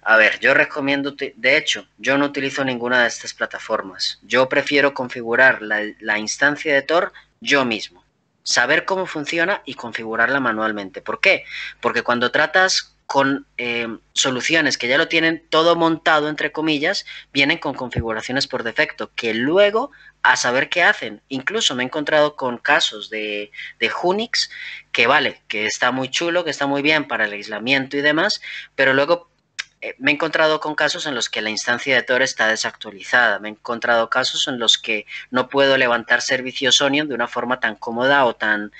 [SPEAKER 2] A ver, yo recomiendo, de hecho, yo no utilizo ninguna de estas plataformas. Yo prefiero configurar la, instancia de Tor yo mismo. Saber cómo funciona y configurarla manualmente. ¿Por qué? Porque cuando tratas con eh, soluciones que ya lo tienen todo montado, entre comillas, vienen con configuraciones por defecto, que luego a saber qué hacen. Incluso me he encontrado con casos de, de Unix que vale, que está muy chulo, que está muy bien para el aislamiento y demás, pero luego eh, me he encontrado con casos en los que la instancia de Tor está desactualizada. Me he encontrado casos en los que no puedo levantar servicios Onion de una forma tan cómoda o tan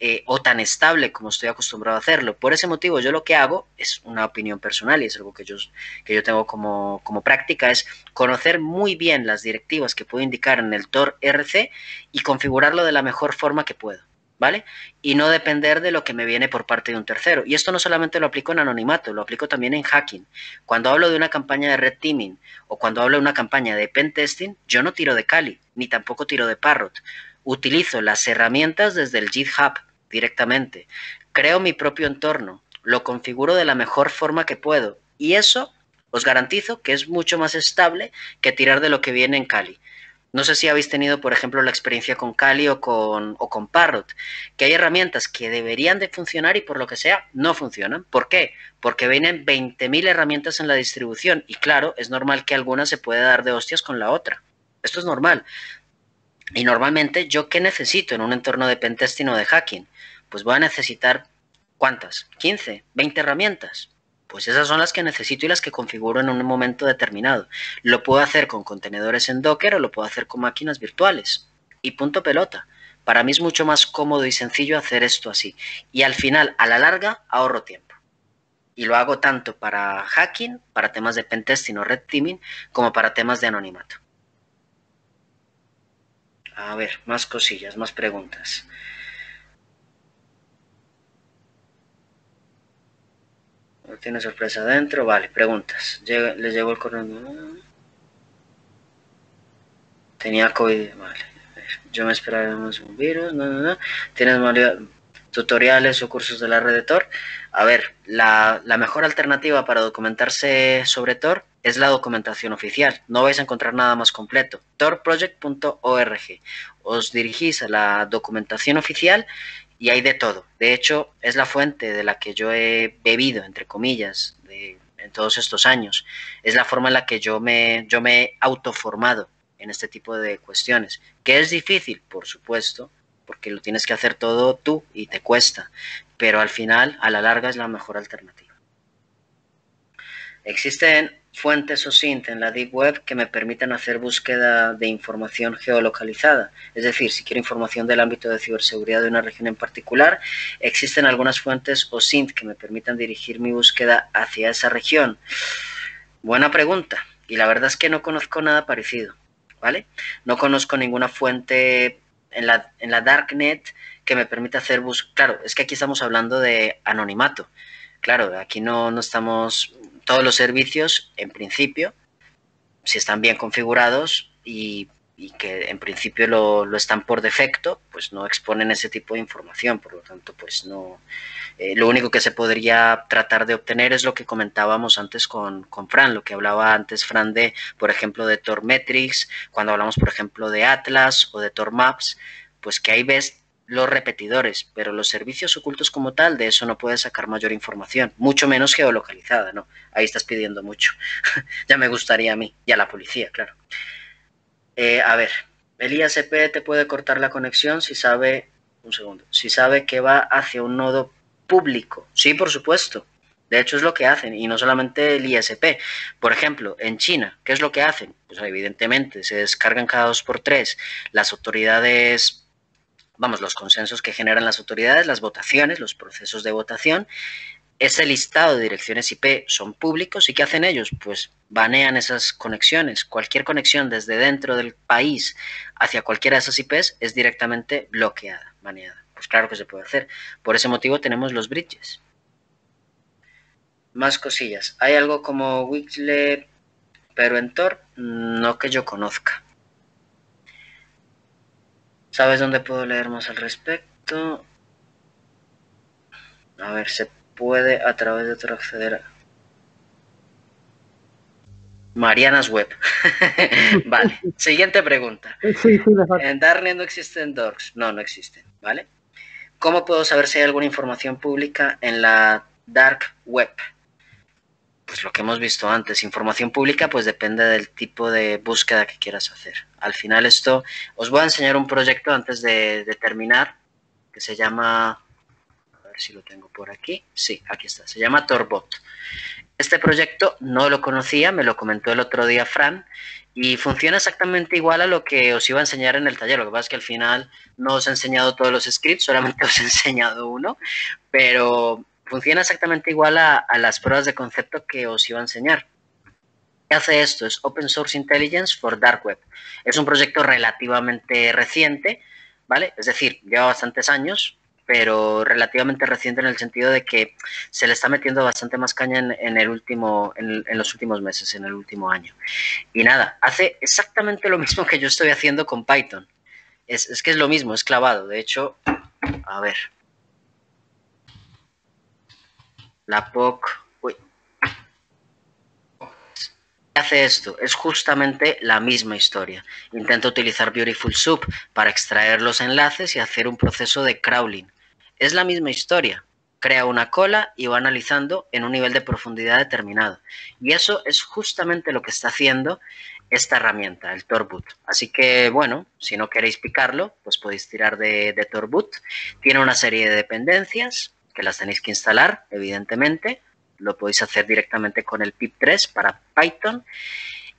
[SPEAKER 2] eh, o tan estable como estoy acostumbrado a hacerlo. Por ese motivo, yo lo que hago es una opinión personal y es algo que yo, que yo tengo como, como práctica, es conocer muy bien las directivas que puedo indicar en el Tor RC y configurarlo de la mejor forma que puedo. ¿vale? Y no depender de lo que me viene por parte de un tercero. Y esto no solamente lo aplico en anonimato, lo aplico también en hacking. Cuando hablo de una campaña de red teaming o cuando hablo de una campaña de pen testing, yo no tiro de Kali, ni tampoco tiro de Parrot. Utilizo las herramientas desde el GitHub directamente. Creo mi propio entorno, lo configuro de la mejor forma que puedo. Y eso os garantizo que es mucho más estable que tirar de lo que viene en Kali. No sé si habéis tenido, por ejemplo, la experiencia con Kali o con, o con Parrot, que hay herramientas que deberían de funcionar y por lo que sea no funcionan. ¿Por qué? Porque vienen 20.000 herramientas en la distribución y claro, es normal que alguna se pueda dar de hostias con la otra. Esto es normal. Y normalmente, ¿yo qué necesito en un entorno de pentesting o de hacking? Pues voy a necesitar, ¿cuántas? ¿15? ¿20 herramientas? Pues esas son las que necesito y las que configuro en un momento determinado. Lo puedo hacer con contenedores en Docker o lo puedo hacer con máquinas virtuales. Y punto pelota. Para mí es mucho más cómodo y sencillo hacer esto así. Y al final, a la larga, ahorro tiempo. Y lo hago tanto para hacking, para temas de pentesting o red teaming, como para temas de anonimato. A ver, más cosillas, más preguntas. No tiene sorpresa adentro. Vale, preguntas. ¿Les llegó el correo? Tenía COVID. Vale. Yo me esperaba más un virus. No, no, no. ¿Tienes tutoriales o cursos de la red de Tor? A ver, la, la mejor alternativa para documentarse sobre Tor es la documentación oficial. No vais a encontrar nada más completo. torproject.org. Os dirigís a la documentación oficial y hay de todo. De hecho, es la fuente de la que yo he bebido, entre comillas, de, en todos estos años. Es la forma en la que yo me, yo me he autoformado en este tipo de cuestiones. Que es difícil, por supuesto, porque lo tienes que hacer todo tú y te cuesta, pero al final, a la larga, es la mejor alternativa. Existen fuentes o SINT en la Deep Web que me permitan hacer búsqueda de información geolocalizada. Es decir, si quiero información del ámbito de ciberseguridad de una región en particular, existen algunas fuentes o SINT que me permitan dirigir mi búsqueda hacia esa región. Buena pregunta. Y la verdad es que no conozco nada parecido. ¿Vale? No conozco ninguna fuente en la, en la Darknet que me permita hacer búsqueda. Claro, es que aquí estamos hablando de anonimato. Claro, aquí no, no estamos todos los servicios, en principio, si están bien configurados y, que en principio lo, están por defecto, pues no exponen ese tipo de información. Por lo tanto, pues no. Eh, lo único que se podría tratar de obtener es lo que comentábamos antes con, con Fran, lo que hablaba antes Fran de, por ejemplo, de Tor Metrics, cuando hablamos, por ejemplo, de Atlas o de Tor Maps, pues que ahí ves los repetidores, pero los servicios ocultos como tal, de eso no puedes sacar mayor información, mucho menos geolocalizada, ¿no? Ahí estás pidiendo mucho. ya me gustaría a mí y a la policía, claro. Eh, a ver, el ISP te puede cortar la conexión si sabe, un segundo, si sabe que va hacia un nodo público. Sí, por supuesto. De hecho, es lo que hacen, y no solamente el ISP. Por ejemplo, en China, ¿qué es lo que hacen? Pues evidentemente se descargan cada dos por tres las autoridades vamos, los consensos que generan las autoridades, las votaciones, los procesos de votación. Ese listado de direcciones IP son públicos y ¿qué hacen ellos? Pues banean esas conexiones. Cualquier conexión desde dentro del país hacia cualquiera de esas IPs es directamente bloqueada, baneada. Pues claro que se puede hacer. Por ese motivo tenemos los bridges. Más cosillas. ¿Hay algo como Wixlet, pero en Tor? No que yo conozca. ¿Sabes dónde puedo leer más al respecto? A ver, se puede a través de otro acceder a... Marianas Web. vale. Siguiente pregunta. ¿En Darknet no existen docs? No, no existen. ¿Vale? ¿Cómo puedo saber si hay alguna información pública en la Dark Web? Pues lo que hemos visto antes, información pública, pues depende del tipo de búsqueda que quieras hacer. Al final esto, os voy a enseñar un proyecto antes de, terminar, que se llama, a ver si lo tengo por aquí, sí, aquí está, se llama Torbot. Este proyecto no lo conocía, me lo comentó el otro día Fran, y funciona exactamente igual a lo que os iba a enseñar en el taller. Lo que pasa es que al final no os he enseñado todos los scripts, solamente os he enseñado uno, pero funciona exactamente igual a, las pruebas de concepto que os iba a enseñar. ¿Qué hace esto? Es Open Source Intelligence for Dark Web. Es un proyecto relativamente reciente, ¿vale? Es decir, lleva bastantes años, pero relativamente reciente en el sentido de que se le está metiendo bastante más caña en, el último, en, los últimos meses, en el último año. Y nada, hace exactamente lo mismo que yo estoy haciendo con Python. Es que es lo mismo, es clavado. De hecho, a ver. La POC. Uy. hace esto? Es justamente la misma historia. Intenta utilizar Beautiful Soup para extraer los enlaces y hacer un proceso de crawling es la misma historia. Crea una cola y va analizando en un nivel de profundidad determinado. Y eso es justamente lo que está haciendo esta herramienta, el Torboot. Así que, bueno, si no queréis picarlo, pues podéis tirar de, de Torboot. Tiene una serie de dependencias que las tenéis que instalar, evidentemente. Lo podéis hacer directamente con el pip3 para Python.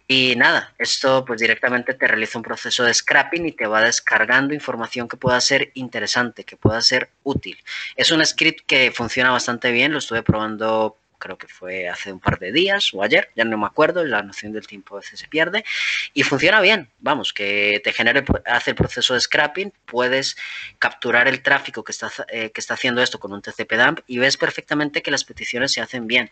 [SPEAKER 2] Y nada, esto pues directamente te realiza un proceso de scrapping y te va descargando información que pueda ser interesante, que pueda ser útil. Es un script que funciona bastante bien, lo estuve probando creo que fue hace un par de días o ayer, ya no me acuerdo, la noción del tiempo a veces se pierde, y funciona bien, vamos, que te genere, hace el proceso de scrapping, puedes capturar el tráfico que está, eh, que está haciendo esto con un TCP dump y ves perfectamente que las peticiones se hacen bien.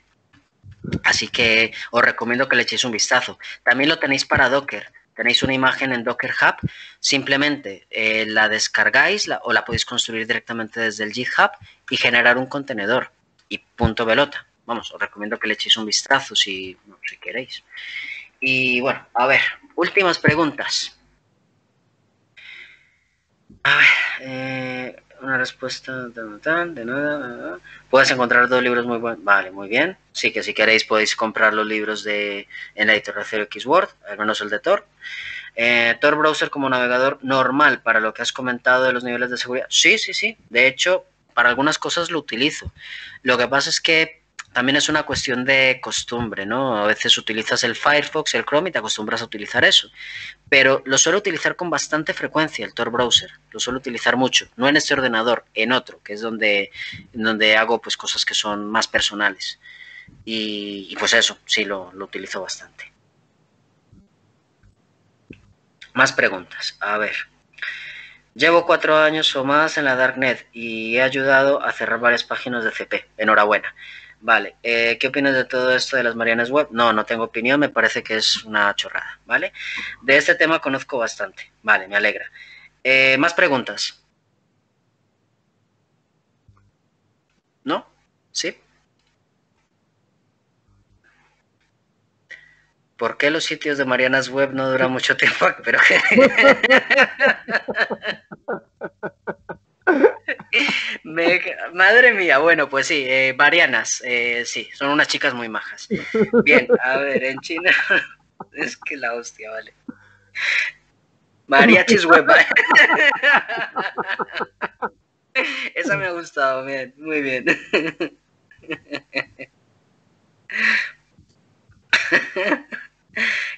[SPEAKER 2] Así que os recomiendo que le echéis un vistazo. También lo tenéis para Docker. Tenéis una imagen en Docker Hub, simplemente eh, la descargáis o la podéis construir directamente desde el GitHub y generar un contenedor y punto pelota. Vamos, os recomiendo que le echéis un vistazo si, queréis. Y bueno, a ver, últimas preguntas. A ver, eh, una respuesta de nada. Puedes encontrar dos libros muy buenos. Vale, muy bien. Sí, que si queréis podéis comprar los libros de en la editorial Xword, al menos el de Tor. Eh, Tor Browser como navegador normal para lo que has comentado de los niveles de seguridad. Sí, sí, sí. De hecho, para algunas cosas lo utilizo. Lo que pasa es que también es una cuestión de costumbre, ¿no? A veces utilizas el Firefox, el Chrome y te acostumbras a utilizar eso. Pero lo suelo utilizar con bastante frecuencia, el Tor Browser. Lo suelo utilizar mucho. No en este ordenador, en otro, que es donde, donde hago pues cosas que son más personales. Y, pues eso, sí, lo, lo utilizo bastante. Más preguntas. A ver. Llevo cuatro años o más en la Darknet y he ayudado a cerrar varias páginas de CP. Enhorabuena. Vale, eh, ¿qué opinas de todo esto de las Marianas Web? No, no tengo opinión, me parece que es una chorrada, ¿vale? De este tema conozco bastante, vale, me alegra. Eh, ¿Más preguntas? ¿No? ¿Sí? ¿Por qué los sitios de Marianas Web no duran mucho tiempo? Pero madre mía, bueno, pues sí, eh, Marianas, eh, sí, son unas chicas muy majas. Bien, a ver, en China es que la hostia, vale. Mariachis web. Esa me ha gustado, bien, muy bien.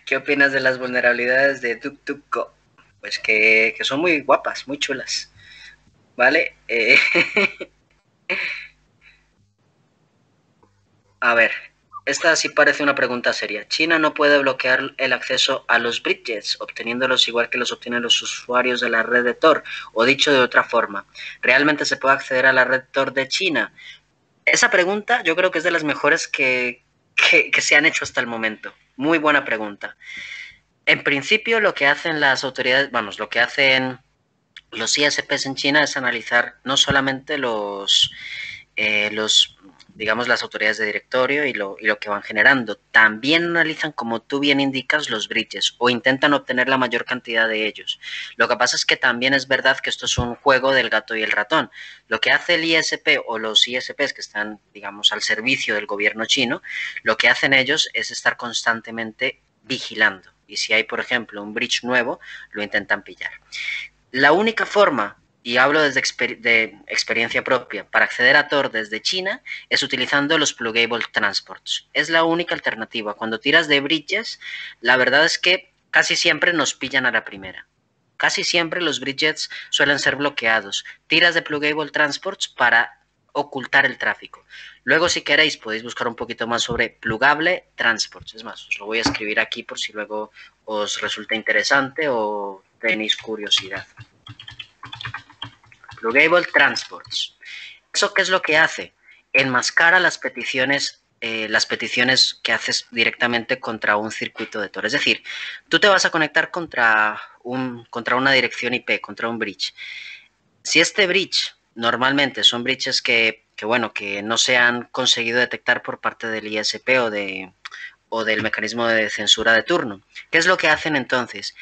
[SPEAKER 2] ¿Qué opinas de las vulnerabilidades de TukTukCo? Pues que, que son muy guapas, muy chulas. ¿Vale? Eh, a ver, esta sí parece una pregunta seria. China no puede bloquear el acceso a los bridges, obteniéndolos igual que los obtienen los usuarios de la red de Tor. O dicho de otra forma, ¿realmente se puede acceder a la red Tor de China? Esa pregunta yo creo que es de las mejores que, que se han hecho hasta el momento. Muy buena pregunta. En principio lo que hacen las autoridades, vamos, lo que hacen los ISPs en China es analizar no solamente los, eh, los digamos, las autoridades de directorio y lo, y lo, que van generando. También analizan, como tú bien indicas, los bridges o intentan obtener la mayor cantidad de ellos. Lo que pasa es que también es verdad que esto es un juego del gato y el ratón. Lo que hace el ISP o los ISPs que están, digamos, al servicio del gobierno chino, lo que hacen ellos es estar constantemente vigilando. Y si hay, por ejemplo, un bridge nuevo, lo intentan pillar. La única forma, y hablo desde de experiencia propia, para acceder a Tor desde China es utilizando los Plugable Transports. Es la única alternativa. Cuando tiras de bridges, la verdad es que casi siempre nos pillan a la primera. Casi siempre los bridges suelen ser bloqueados. Tiras de Plugable Transports para ocultar el tráfico. Luego, si queréis, podéis buscar un poquito más sobre Plugable Transports. Es más, os lo voy a escribir aquí por si luego os resulta interesante o tenéis curiosidad. Plugable Transports. ¿Eso qué es lo que hace? Enmascara las peticiones, eh, las peticiones que haces directamente contra un circuito de Tor. Es decir, tú te vas a conectar contra, un, contra una dirección IP, contra un bridge. Si este bridge, normalmente son bridges que, que, bueno, que no se han conseguido detectar por parte del ISP o, de, o del mecanismo de censura de turno. ¿Qué es lo que hacen entonces?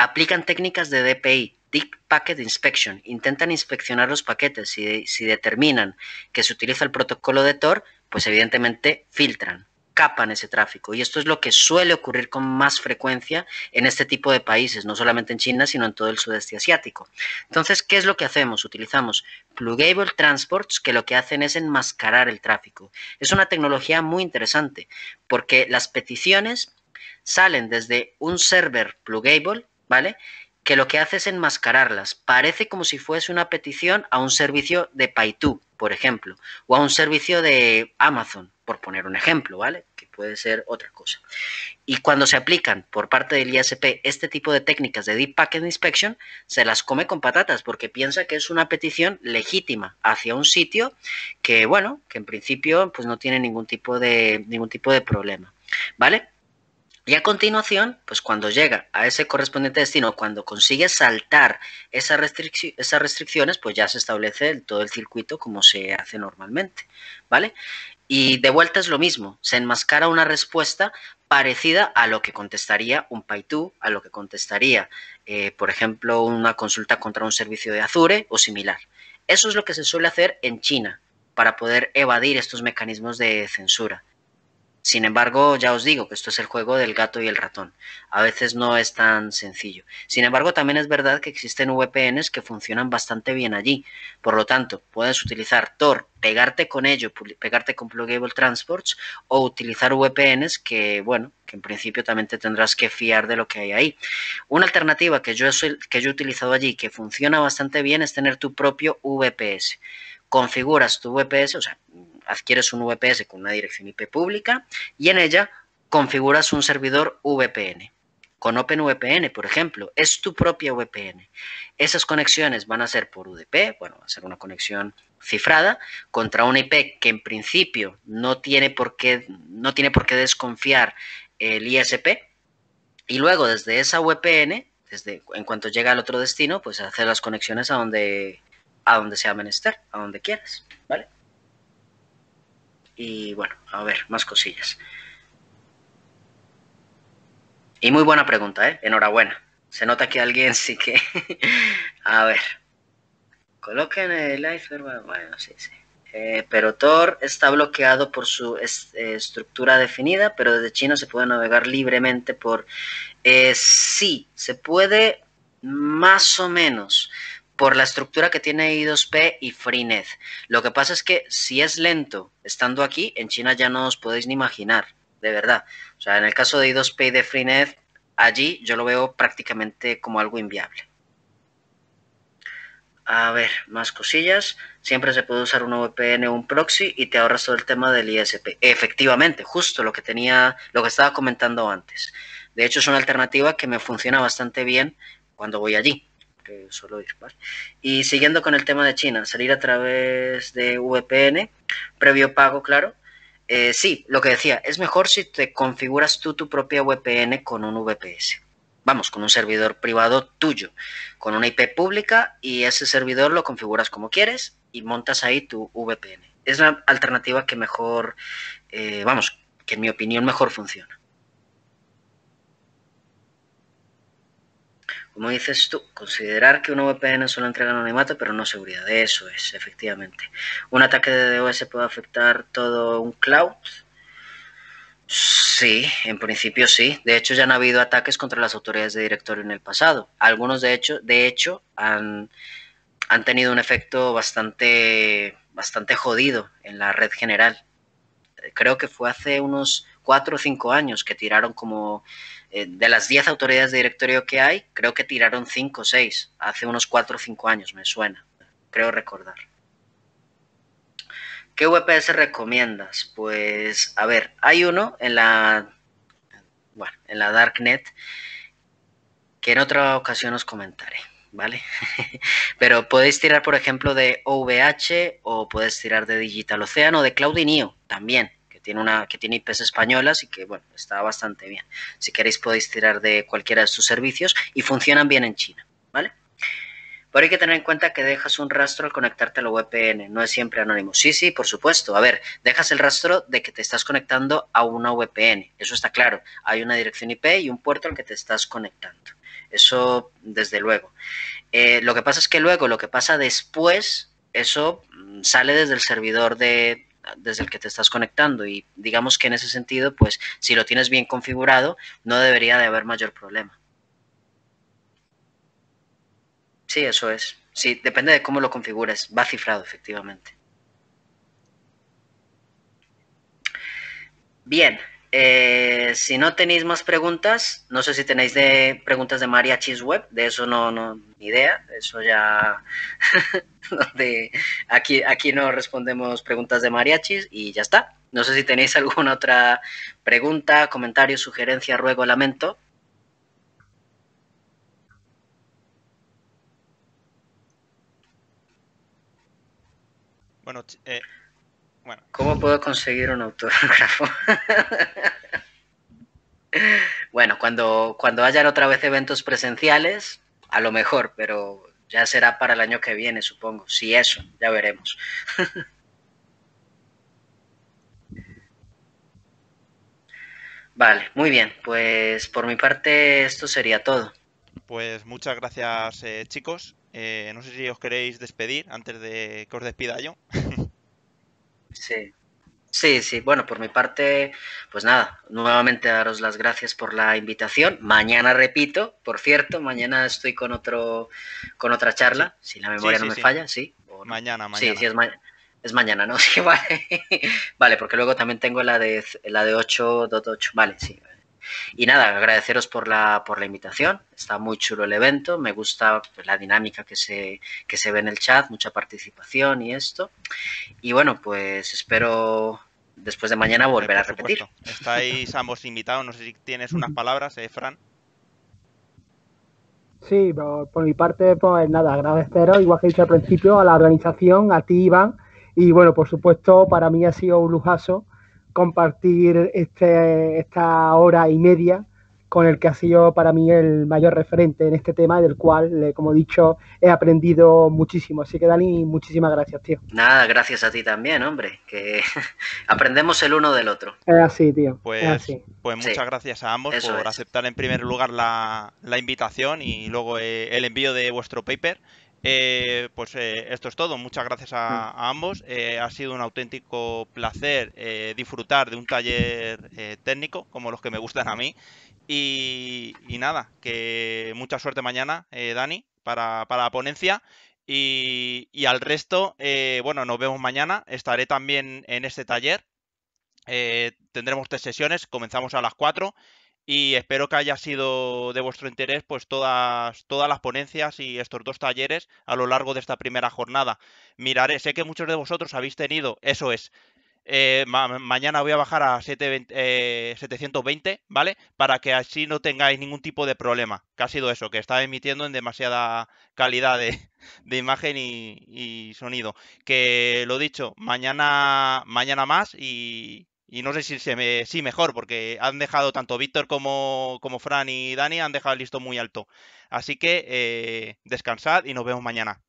[SPEAKER 2] Aplican técnicas de DPI, Deep Packet Inspection. Intentan inspeccionar los paquetes. Si, si determinan que se utiliza el protocolo de Tor, pues evidentemente filtran capan ese tráfico. Y esto es lo que suele ocurrir con más frecuencia en este tipo de países, no solamente en China, sino en todo el sudeste asiático. Entonces, ¿qué es lo que hacemos? Utilizamos Plugable Transports, que lo que hacen es enmascarar el tráfico. Es una tecnología muy interesante, porque las peticiones salen desde un server Plugable, ¿vale? que lo que hace es enmascararlas. Parece como si fuese una petición a un servicio de Paitu, por ejemplo, o a un servicio de Amazon, por poner un ejemplo, ¿vale? Que puede ser otra cosa. Y cuando se aplican por parte del ISP este tipo de técnicas de Deep Packet Inspection, se las come con patatas porque piensa que es una petición legítima hacia un sitio que, bueno, que en principio pues no tiene ningún tipo de, ningún tipo de problema, ¿vale? Y a continuación, pues cuando llega a ese correspondiente destino, cuando consigue saltar esas, restricciones, pues ya se establece todo el circuito como se hace normalmente, ¿vale? Y de vuelta es lo mismo, se enmascara una respuesta parecida a lo que contestaría un Paitu, a lo que contestaría, eh, por ejemplo, una consulta contra un servicio de Azure o similar. Eso es lo que se suele hacer en China para poder evadir estos mecanismos de censura. Sin embargo, ya os digo que esto es el juego del gato y el ratón. A veces no es tan sencillo. Sin embargo, también es verdad que existen VPNs que funcionan bastante bien allí. Por lo tanto, puedes utilizar Tor, pegarte con ello, pegarte con Plugable Transports o utilizar VPNs que, bueno, que en principio también te tendrás que fiar de lo que hay ahí. Una alternativa que yo, que yo he utilizado allí que funciona bastante bien es tener tu propio VPS. Configuras tu VPS, o sea, adquieres un VPS con una dirección IP pública y en ella configuras un servidor VPN. Con OpenVPN, por ejemplo, es tu propia VPN. Esas conexiones van a ser por UDP, bueno, va a ser una conexión cifrada contra una IP que en principio no tiene por qué, no tiene por qué desconfiar el ISP. Y luego desde esa VPN, desde, en cuanto llega al otro destino, pues hacer las conexiones a donde, a donde sea menester, a donde quieras, ¿vale? Y bueno, a ver, más cosillas. Y muy buena pregunta, ¿eh? Enhorabuena. Se nota que alguien sí que... a ver. Coloquen el iceberg. Bueno, sí, sí. Eh, pero Tor está bloqueado por su eh, estructura definida, pero desde China se puede navegar libremente por... Eh, sí, se puede más o menos por la estructura que tiene I2P y Freenet. Lo que pasa es que si es lento estando aquí, en China ya no os podéis ni imaginar, de verdad. O sea, en el caso de I2P y de Freenet, allí yo lo veo prácticamente como algo inviable. A ver, más cosillas. Siempre se puede usar un VPN un proxy y te ahorras todo el tema del ISP. Efectivamente, justo lo que tenía, lo que estaba comentando antes. De hecho, es una alternativa que me funciona bastante bien cuando voy allí solo ir. Y siguiendo con el tema de China, salir a través de VPN, previo pago, claro. Eh, sí, lo que decía, es mejor si te configuras tú tu propia VPN con un VPS. Vamos, con un servidor privado tuyo, con una IP pública y ese servidor lo configuras como quieres y montas ahí tu VPN. Es la alternativa que mejor, eh, vamos, que en mi opinión mejor funciona. Como dices tú, considerar que un VPN solo entrega anonimato, pero no seguridad. Eso es, efectivamente. ¿Un ataque de DOS puede afectar todo un cloud? Sí, en principio sí. De hecho, ya han habido ataques contra las autoridades de directorio en el pasado. Algunos, de hecho, de hecho han, han tenido un efecto bastante, bastante jodido en la red general. Creo que fue hace unos cuatro o cinco años que tiraron como eh, de las 10 autoridades de directorio que hay, creo que tiraron 5 o 6, hace unos 4 o 5 años, me suena, creo recordar. ¿Qué VPS recomiendas? Pues, a ver, hay uno en la, bueno, en la Darknet que en otra ocasión os comentaré, ¿vale? Pero podéis tirar, por ejemplo, de OVH o podéis tirar de Digital Ocean o de Cloudinio también tiene, una, que tiene IPs españolas y que, bueno, está bastante bien. Si queréis podéis tirar de cualquiera de sus servicios y funcionan bien en China, ¿vale? Pero hay que tener en cuenta que dejas un rastro al conectarte a la VPN, no es siempre anónimo. Sí, sí, por supuesto. A ver, dejas el rastro de que te estás conectando a una VPN, eso está claro. Hay una dirección IP y un puerto al que te estás conectando. Eso, desde luego. Eh, lo que pasa es que luego, lo que pasa después, eso mm, sale desde el servidor de, desde el que te estás conectando y digamos que en ese sentido, pues si lo tienes bien configurado, no debería de haber mayor problema. Sí, eso es. Sí, depende de cómo lo configures. Va cifrado, efectivamente. Bien, eh, si no tenéis más preguntas, no sé si tenéis de preguntas de mariachis web, de eso no, ni idea, eso ya de, aquí, aquí no respondemos preguntas de mariachis y ya está. No sé si tenéis alguna otra pregunta, comentario, sugerencia, ruego, lamento.
[SPEAKER 1] Bueno, eh,
[SPEAKER 2] ¿Cómo puedo conseguir un autógrafo? bueno, cuando, cuando hayan otra vez eventos presenciales, a lo mejor, pero ya será para el año que viene, supongo. Si eso, ya veremos. vale, muy bien. Pues por mi parte esto sería todo.
[SPEAKER 1] Pues muchas gracias, eh, chicos. Eh, no sé si os queréis despedir antes de que os despida yo.
[SPEAKER 2] Sí. Sí, sí, bueno, por mi parte, pues nada, nuevamente daros las gracias por la invitación. Mañana repito, por cierto, mañana estoy con otro, con otra charla, si la memoria no me falla, sí.
[SPEAKER 1] Mañana, mañana.
[SPEAKER 2] Sí, sí, es, es mañana, ¿no? Sí, vale. vale, porque luego también tengo la de la de 8.8, vale, sí. Y nada, agradeceros por la, por la invitación. Está muy chulo el evento. Me gusta la dinámica que se, que se ve en el chat, mucha participación y esto. Y bueno, pues espero después de mañana volver a repetir.
[SPEAKER 1] Estáis ambos invitados. No sé si tienes unas palabras, eh, Fran.
[SPEAKER 3] Sí, por, mi parte, pues nada, agradeceros, igual que he dicho al principio, a la organización, a ti, Iván. Y bueno, por supuesto, para mí ha sido un lujazo compartir este, esta hora y media con el que ha sido para mí el mayor referente en este tema, del cual, como he dicho, he aprendido muchísimo. Así que, Dani, muchísimas gracias, tío.
[SPEAKER 2] Nada, gracias a ti también, hombre, que aprendemos el uno del otro.
[SPEAKER 3] Es así, tío.
[SPEAKER 1] Pues, pues muchas gracias a ambos por aceptar en primer lugar la, la invitación y luego eh, el envío de vuestro paper. Eh, pues eh, esto es todo. Muchas gracias a, mm. ambos. Eh, ha sido un auténtico placer disfrutar de un taller técnico como los que me gustan a mí. Y, nada, que mucha suerte mañana, Dani, para, la ponencia. Y, y al resto, bueno, nos vemos mañana. Estaré también en este taller. tendremos tres sesiones, comenzamos a las 4 y espero que haya sido de vuestro interés pues todas, todas las ponencias y estos dos talleres a lo largo de esta primera jornada. Miraré, sé que muchos de vosotros habéis tenido, eso es, eh, mañana voy a bajar a 720, eh, ¿vale? Para que así no tengáis ningún tipo de problema. Que ha sido eso, que está emitiendo en demasiada calidad de, imagen y, y, sonido. Que lo dicho, mañana, mañana más y, y no sé si se me, sí mejor, porque han dejado tanto Víctor como, como Fran y Dani han dejado el listo muy alto. Así que eh, descansad y nos vemos mañana.